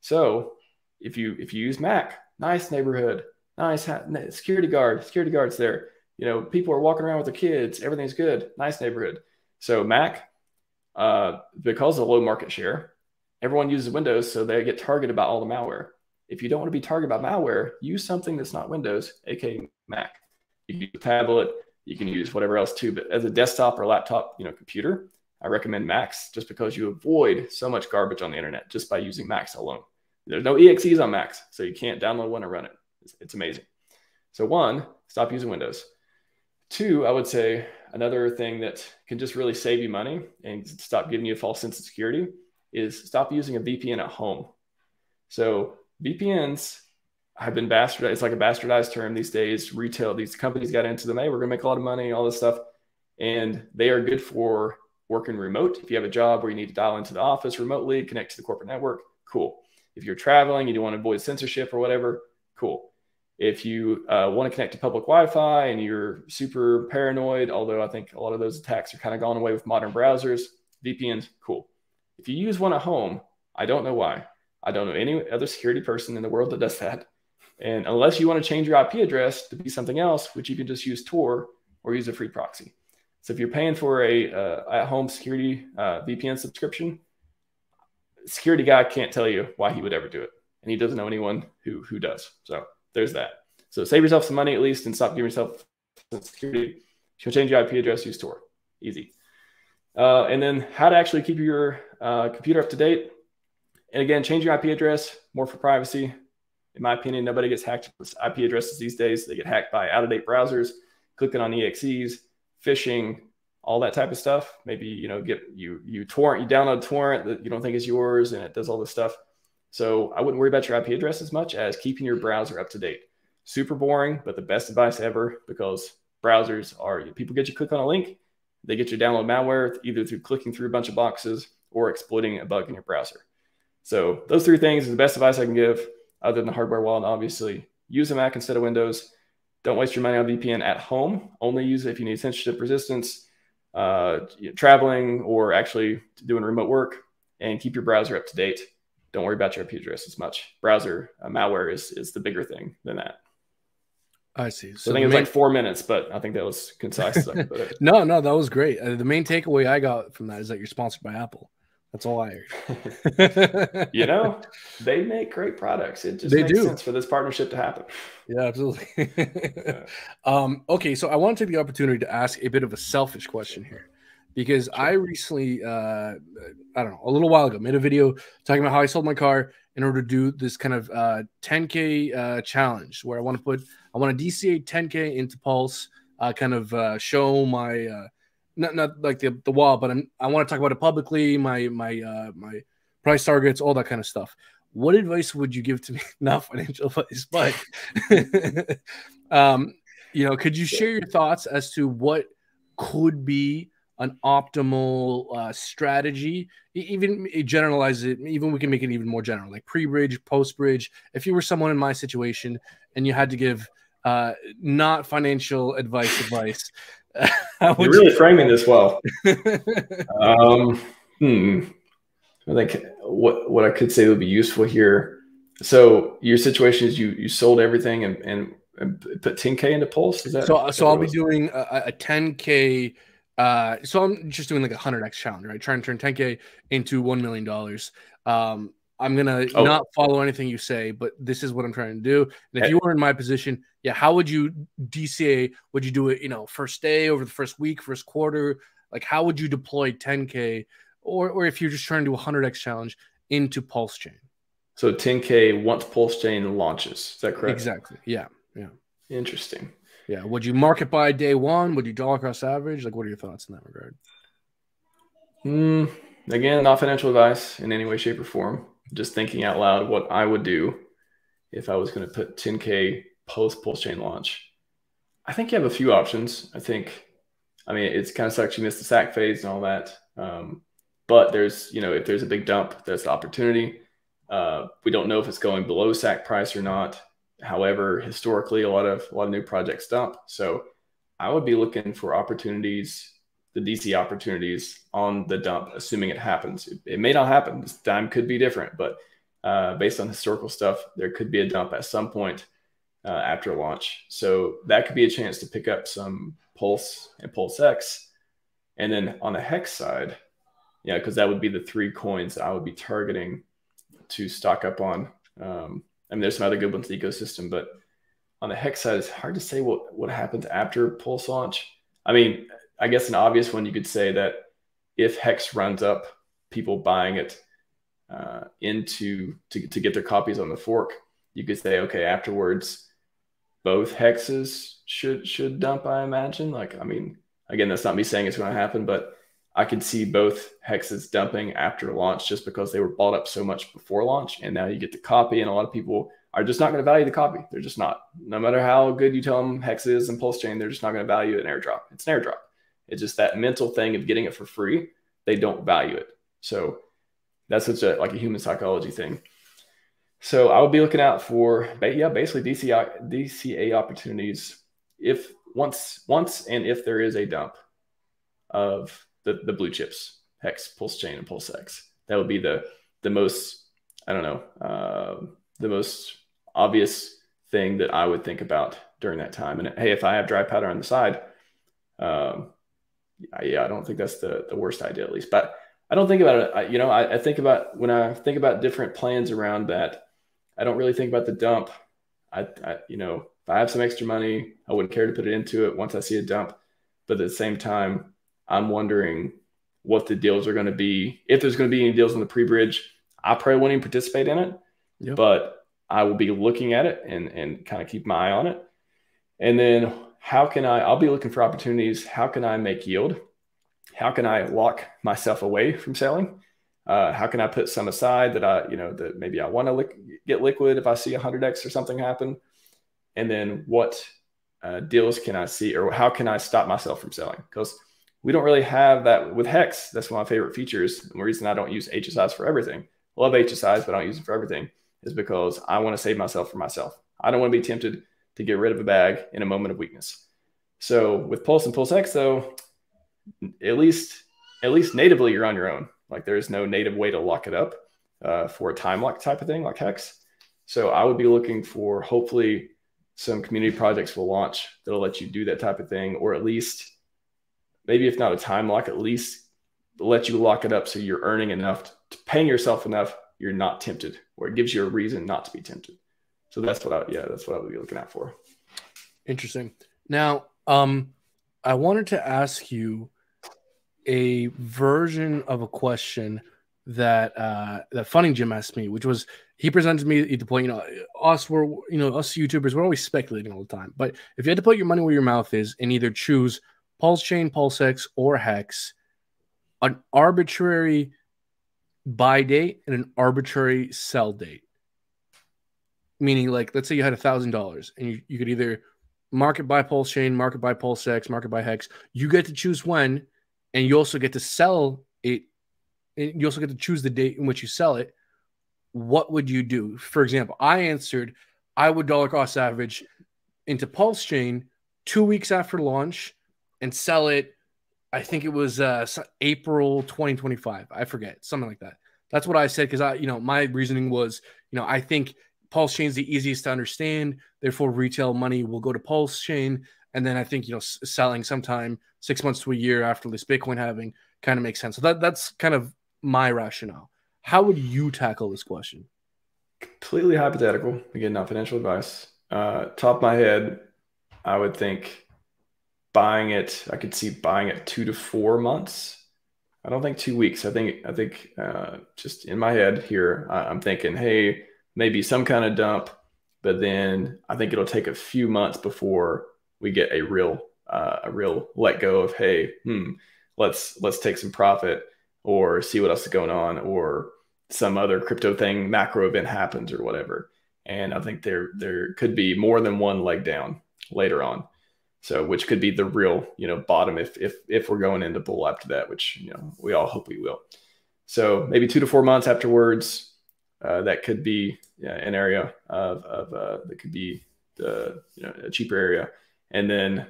So if you if you use Mac, nice neighborhood, nice security guard, security guards there. You know, people are walking around with their kids. Everything's good. Nice neighborhood. So Mac, uh, because of low market share, everyone uses Windows, so they get targeted by all the malware. If you don't want to be targeted by malware, use something that's not Windows, aka Mac. You can use a tablet, you can use whatever else too. But as a desktop or laptop, you know, computer, I recommend Macs just because you avoid so much garbage on the internet just by using Macs alone. There's no EXEs on Macs, so you can't download one and run it. It's, it's amazing. So one, stop using Windows. Two, I would say another thing that can just really save you money and stop giving you a false sense of security is stop using a VPN at home. So VPNs have been bastardized. It's like a bastardized term these days. Retail, these companies got into them. Hey, we're gonna make a lot of money, all this stuff. And they are good for working remote. If you have a job where you need to dial into the office remotely, connect to the corporate network, cool. If you're traveling, you don't want to avoid censorship or whatever, cool. If you uh, want to connect to public Wi-Fi and you're super paranoid, although I think a lot of those attacks are kind of gone away with modern browsers, VPNs, cool. If you use one at home, I don't know why. I don't know any other security person in the world that does that. And unless you want to change your IP address to be something else, which you can just use Tor or use a free proxy. So if you're paying for a uh, at-home security uh, VPN subscription, security guy can't tell you why he would ever do it, and he doesn't know anyone who who does. So there's that. So save yourself some money at least, and stop giving yourself security. If you change your IP address, use Tor. Easy. Uh, and then how to actually keep your uh, computer up to date. And again, change your IP address more for privacy. In my opinion, nobody gets hacked with IP addresses these days. They get hacked by out-of-date browsers, clicking on EXEs, phishing, all that type of stuff. Maybe you know, get you you torrent, you download torrent that you don't think is yours, and it does all this stuff. So I wouldn't worry about your IP address as much as keeping your browser up to date. Super boring, but the best advice ever because browsers are people get you click on a link, they get you download malware either through clicking through a bunch of boxes or exploiting a bug in your browser. So those three things is the best advice I can give, other than the hardware wallet. Obviously, use a Mac instead of Windows. Don't waste your money on VPN at home. Only use it if you need censorship resistance, uh, traveling, or actually doing remote work. And keep your browser up to date. Don't worry about your IP address as much. Browser uh, malware is is the bigger thing than that. I see. So, so I think it was main... like four minutes, but I think that was concise. no, no, that was great. Uh, the main takeaway I got from that is that you're sponsored by Apple. That's all I heard. you know, they make great products. It just they makes do. sense for this partnership to happen. Yeah, absolutely. yeah. Um, okay, so I want to take the opportunity to ask a bit of a selfish question here because sure. I recently, uh, I don't know, a little while ago, made a video talking about how I sold my car in order to do this kind of uh, 10K uh, challenge where I want to put, I want to DCA 10K into Pulse, uh, kind of uh, show my uh, not not like the the wall, but I'm, I want to talk about it publicly. My my uh, my price targets, all that kind of stuff. What advice would you give to me? Not financial advice, but um, you know, could you share your thoughts as to what could be an optimal uh, strategy? Even generalize it. Even we can make it even more general, like pre-bridge, post-bridge. If you were someone in my situation and you had to give uh, not financial advice, advice. You're really you... framing this well. um, hmm. I think what what I could say would be useful here. So your situation is you you sold everything and and, and put 10k into Pulse. Is that so? So I'll be doing a, a 10k. Uh, so I'm just doing like a hundred x challenge, right? Trying to turn 10k into one million dollars. Um, I'm gonna oh. not follow anything you say, but this is what I'm trying to do. And if you were in my position, yeah, how would you DCA? Would you do it, you know, first day over the first week, first quarter? Like, how would you deploy 10k, or or if you're just trying to do a 100x challenge into Pulse Chain? So 10k once Pulse Chain launches. Is that correct? Exactly. Yeah. Yeah. Interesting. Yeah. Would you market by day one? Would you dollar cost average? Like, what are your thoughts in that regard? Mm, again, not financial advice in any way, shape, or form. Just thinking out loud what I would do if I was going to put 10K post pulse chain launch. I think you have a few options. I think, I mean, it's kind of sucks you missed the sack phase and all that. Um, but there's, you know, if there's a big dump, there's the opportunity. Uh, we don't know if it's going below sack price or not. However, historically, a lot of a lot of new projects dump. So I would be looking for opportunities, the DC opportunities on the dump, assuming it happens. It, it may not happen. This time could be different, but uh, based on historical stuff, there could be a dump at some point uh, after launch. So that could be a chance to pick up some Pulse and Pulse X. And then on the Hex side, yeah, because that would be the three coins I would be targeting to stock up on. Um, I mean, there's some other good ones in the ecosystem, but on the Hex side, it's hard to say what, what happens after Pulse launch. I mean, I guess an obvious one you could say that if Hex runs up, people buying it uh, into to, to get their copies on the fork, you could say, okay, afterwards, both hexes should should dump. I imagine. Like, I mean, again, that's not me saying it's going to happen, but I could see both hexes dumping after launch just because they were bought up so much before launch, and now you get the copy, and a lot of people are just not going to value the copy. They're just not. No matter how good you tell them hexes and pulse chain, they're just not going to value an airdrop. It's an airdrop. It's just that mental thing of getting it for free. They don't value it. So that's such a like a human psychology thing. So I would be looking out for yeah, basically DCA opportunities if once once and if there is a dump of the, the blue chips, Hex, Pulse Chain, and Pulse X. That would be the the most I don't know uh, the most obvious thing that I would think about during that time. And hey, if I have dry powder on the side, um, yeah, I don't think that's the the worst idea at least. But I don't think about it. I, you know, I, I, think about when I think about different plans around that. I don't really think about the dump. I, I, you know, if I have some extra money, I wouldn't care to put it into it once I see a dump. But at the same time, I'm wondering what the deals are going to be. If there's going to be any deals on the pre-bridge, I probably won't even participate in it. Yep. But I will be looking at it and and kind of keep my eye on it. And then how can I? I'll be looking for opportunities. How can I make yield? how can I lock myself away from selling? Uh, how can I put some aside that I, you know, that maybe I want to li- get liquid if I see a 100x or something happen? And then what uh, deals can I see or how can I stop myself from selling? Because we don't really have that with Hex. That's one of my favorite features. And the reason I don't use HSIs for everything, love HSIs, but I don't use them for everything, is because I want to save myself for myself. I don't want to be tempted to get rid of a bag in a moment of weakness. So with Pulse and Pulse X, though, at least at least natively you're on your own. Like there is no native way to lock it up uh, for a time lock type of thing like Hex. So I would be looking for hopefully some community projects will launch that'll let you do that type of thing, or at least maybe if not a time lock, at least let you lock it up so you're earning enough, to, paying yourself enough, you're not tempted, or it gives you a reason not to be tempted. So that's what I yeah, that's what I would be looking out for. Interesting. Now, um, I wanted to ask you a version of a question that uh that Funny Jim asked me, which was he presented me at the point, you know, us we're you know, us YouTubers, we're always speculating all the time. But if you had to put your money where your mouth is and either choose Pulse Chain, Pulse X, or Hex, an arbitrary buy date and an arbitrary sell date. Meaning, like, let's say you had a thousand dollars and you, you could either market by Pulse Chain, market by Pulse X, market by Hex. You get to choose when and you also get to sell it and you also get to choose the date in which you sell it. What would you do? For example i answered i would dollar cost average into pulse chain two weeks after launch and sell it i think it was uh, april 2025 i forget something like that. That's what i said because i you know my reasoning was you know i think pulse chain is the easiest to understand therefore retail money will go to pulse chain and then I think you know selling sometime six months to a year after this Bitcoin halving kind of makes sense. So that that's kind of my rationale. How would you tackle this question? Completely hypothetical. Again, not financial advice. Uh, top of my head, I would think buying it. I could see buying it two to four months. I don't think two weeks. I think I think uh, just in my head here, I'm thinking, hey, maybe some kind of dump, but then I think it'll take a few months before we get a real uh, a real let go of hey, hmm, let's let's take some profit or see what else is going on or some other crypto thing macro event happens or whatever. And I think there there could be more than one leg down later on. So which could be the real, you know, bottom if if if we're going into bull after that, which you know we all hope we will. So maybe two to four months afterwards, uh, that could be yeah, an area of, of uh, that could be the you know a cheaper area, and then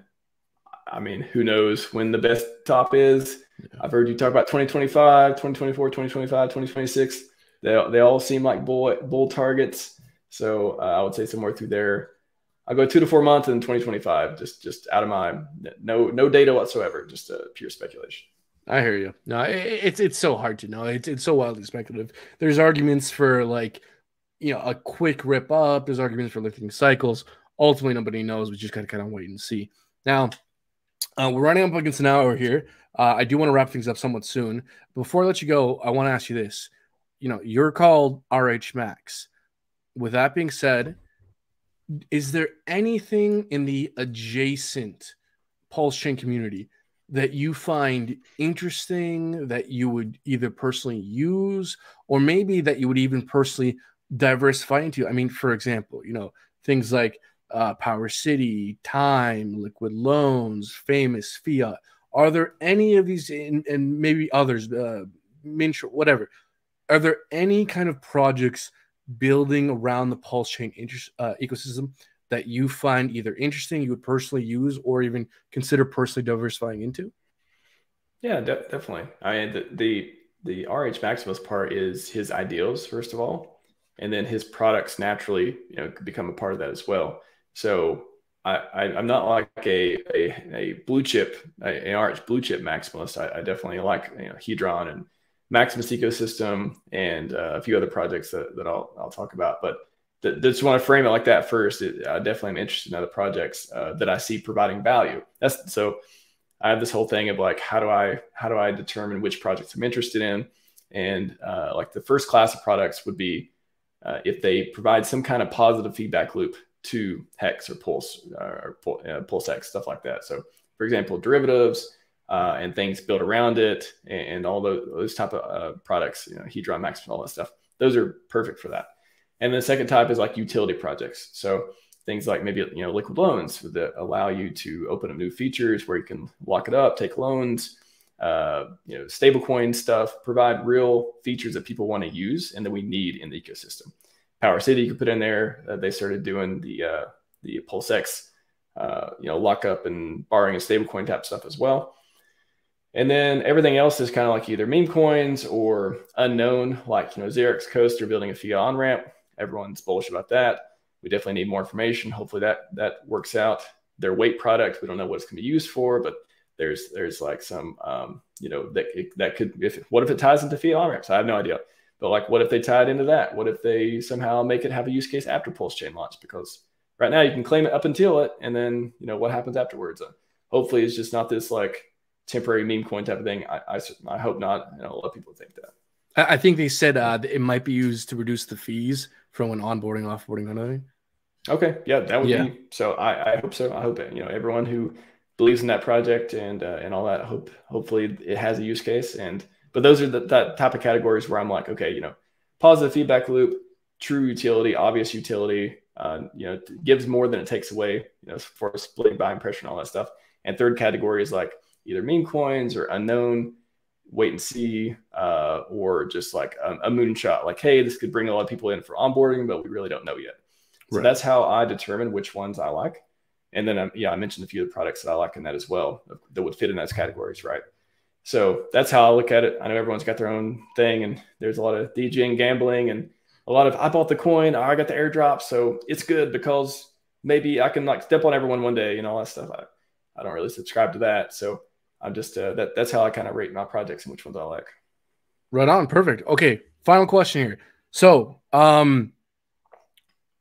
I mean who knows when the best top is. Yeah. I've heard you talk about 2025, 2024, 2025, 2026. They, they all seem like bull bull targets. So uh, I would say somewhere through there. I'll go two to four months in 2025. Just just out of my no no data whatsoever. Just a pure speculation. I hear you. No, it, it's it's so hard to know. It's it's so wildly speculative. There's arguments for like, you know, a quick rip up. There's arguments for lifting cycles. Ultimately, nobody knows. We just gotta kind of wait and see. Now, uh, we're running up against an hour here. Uh, I do want to wrap things up somewhat soon. Before I let you go, I want to ask you this. You know, you're called RH Max. With that being said, is there anything in the adjacent Pulse Chain community that you find interesting that you would either personally use or maybe that you would even personally diversify into? I mean, for example, you know, things like uh, Power City, Time, Liquid Loans, Phamous, Phiat. Are there any of these, and, and maybe others, uh, Mint, whatever? Are there any kind of projects building around the Pulse Chain uh, ecosystem that you find either interesting, you would personally use, or even consider personally diversifying into? Yeah, de- definitely. I mean, the, the the RH Maximus part is his ideals first of all, and then his products naturally, you know, become a part of that as well. So I, I am not like a, a, a blue chip, a, RH blue chip maximalist. I, I, definitely like you know Hedron and Maximus ecosystem and uh, a few other projects that, that I'll I'll talk about, but th- just want to frame it like that first. It, I definitely am interested in other projects uh, that I see providing value. That's so. I have this whole thing of like, how do I how do I determine which projects I'm interested in? And uh, like the first class of products would be uh, if they provide some kind of positive feedback loop to Hex or Pulse uh, or uh, Pulse X stuff like that. So, for example, derivatives. Uh, and things built around it, and, and all those, those type of uh, products, you know, Hedron Max and all that stuff. Those are perfect for that. And the second type is like utility projects. So things like maybe you know liquid loans that allow you to open up new features where you can lock it up, take loans, uh, you know, stablecoin stuff, provide real features that people want to use and that we need in the ecosystem. Power City you could put in there. Uh, they started doing the uh, the PulseX, uh, you know, lockup and borrowing and stablecoin type stuff as well. And then everything else is kind of like either meme coins or unknown, like you know, 0xCoast are building a fiat on ramp everyone's bullish about that. We definitely need more information. Hopefully that that works out. Their weight product, we don't know what it's going to be used for, but there's there's like some um, you know that that could if what if it ties into fiat on ramps? I have no idea. But like, what if they tie it into that? What if they somehow make it have a use case after Pulse Chain launch? Because right now you can claim it up until it, and then you know what happens afterwards. Uh, hopefully, it's just not this like temporary meme coin type of thing. I I, I hope not. You know, a lot of people think that. I think they said uh, it might be used to reduce the fees from when onboarding, offboarding, kind of thing. Okay, yeah, that would yeah. be. So I, I hope so. I hope it, you know everyone who believes in that project and uh, and all that. Hope hopefully it has a use case. And but those are the that type of categories where I'm like, okay, you know, positive feedback loop, true utility, obvious utility. Uh, you know, gives more than it takes away. You know, for splitting buying pressure and all that stuff. And third category is like either meme coins or unknown wait and see, uh, or just like a, a moonshot, like, hey, this could bring a lot of people in for onboarding, but we really don't know yet. So right. that's how I determine which ones I like. And then, um, yeah, I mentioned a few of the products that I like in that as well that would fit in those categories, right? So that's how I look at it. I know everyone's got their own thing, and there's a lot of DJing, gambling, and a lot of I bought the coin, I got the airdrop, so it's good because maybe I can like step on everyone one day and all that stuff. I, I don't really subscribe to that. So I'm just uh, that that's how I kind of rate my projects and which ones I like. Right on, perfect. Okay, final question here. So, um,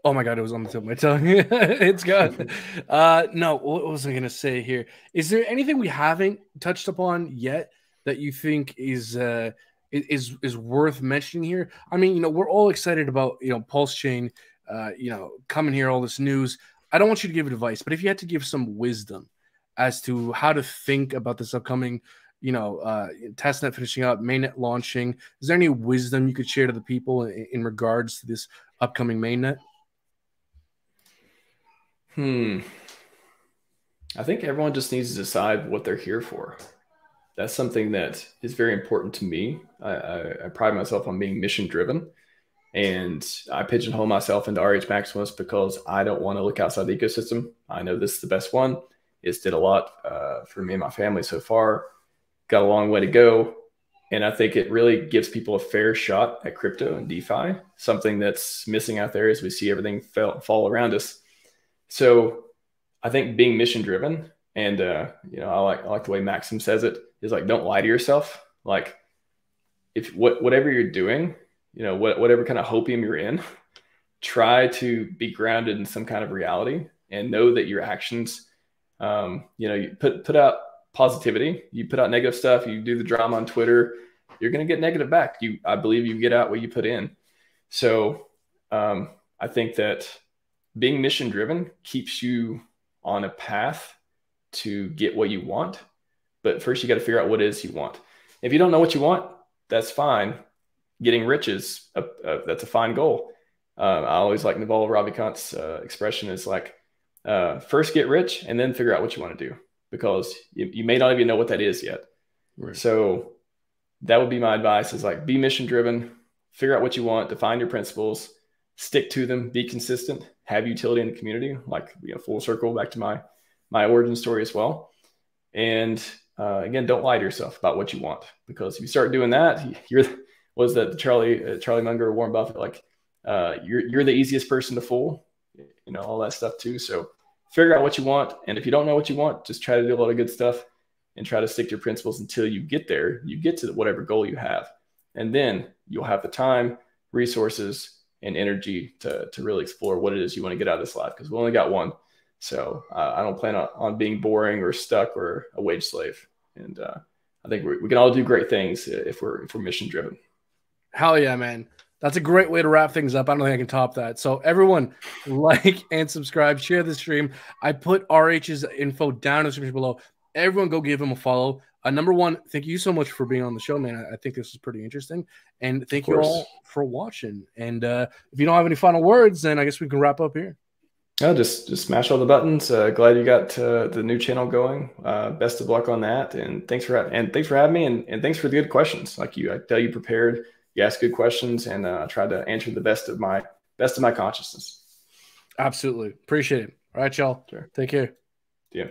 oh my god, it was on the tip of my tongue. it's gone. uh, no, what was I gonna say here? Is there anything we haven't touched upon yet that you think is uh is is worth mentioning here? I mean, you know, we're all excited about you know Pulse Chain, uh, you know, coming here, all this news. I don't want you to give advice, but if you had to give some wisdom as to how to think about this upcoming, you know, uh, testnet finishing up, mainnet launching, is there any wisdom you could share to the people in, in regards to this upcoming mainnet? Hmm. I think everyone just needs to decide what they're here for. That's something that is very important to me. I, I, I pride myself on being mission driven. And I pigeonhole myself into RH Maximus because I don't want to look outside the ecosystem. I know this is the best one. It's did a lot uh, for me and my family so far. Got a long way to go. And I think it really gives people a fair shot at crypto and DeFi, something that's missing out there as we see everything fall, fall around us. So I think being mission driven and uh, you know, I like I like the way Maxim says it is like don't lie to yourself. Like if what whatever you're doing, you know, what, whatever kind of hopium you're in, try to be grounded in some kind of reality and know that your actions, um, you know, you put, put out positivity, you put out negative stuff, you do the drama on Twitter, you're going to get negative back. You, I believe you get out what you put in. So um, I think that being mission driven keeps you on a path to get what you want. But first, you got to figure out what is you want. If you don't know what you want, that's fine getting rich is a, a, that's a fine goal. Uh, I always like Naval Ravikant's uh, expression is like, uh, first get rich and then figure out what you want to do because you, you may not even know what that is yet. Right. So that would be my advice is like be mission driven, figure out what you want, define your principles, stick to them, be consistent, have utility in the community, like you know, full circle back to my my origin story as well. And uh, again, don't lie to yourself about what you want because if you start doing that, you're was that Charlie uh, Charlie Munger, Warren Buffett, like uh, you're you're the easiest person to fool, you know all that stuff too. So figure out what you want, and if you don't know what you want, just try to do a lot of good stuff and try to stick to your principles until you get there. You get to whatever goal you have, and then you'll have the time, resources, and energy to to really explore what it is you want to get out of this life because we only got one. So uh, I don't plan on, on being boring or stuck or a wage slave, and uh, I think we can all do great things if we're if we're mission driven. Hell yeah, man. That's a great way to wrap things up. I don't think I can top that. So everyone, like and subscribe, share the stream. I put RH's info down in the description below. Everyone go give him a follow. Uh, number one, thank you so much for being on the show, man. I, I think this was pretty interesting. And thank you all for watching. And uh, if you don't have any final words, then I guess we can wrap up here. Yeah, just just smash all the buttons. Uh, glad you got uh, the new channel going. Uh, best of luck on that, and thanks for and thanks for having me, and, and thanks for the good questions. Like you, I tell you prepared you asked good questions and uh, tried to answer the best of my best of my consciousness. Absolutely. Appreciate it. All right, y'all. Sure. Take care. Yeah.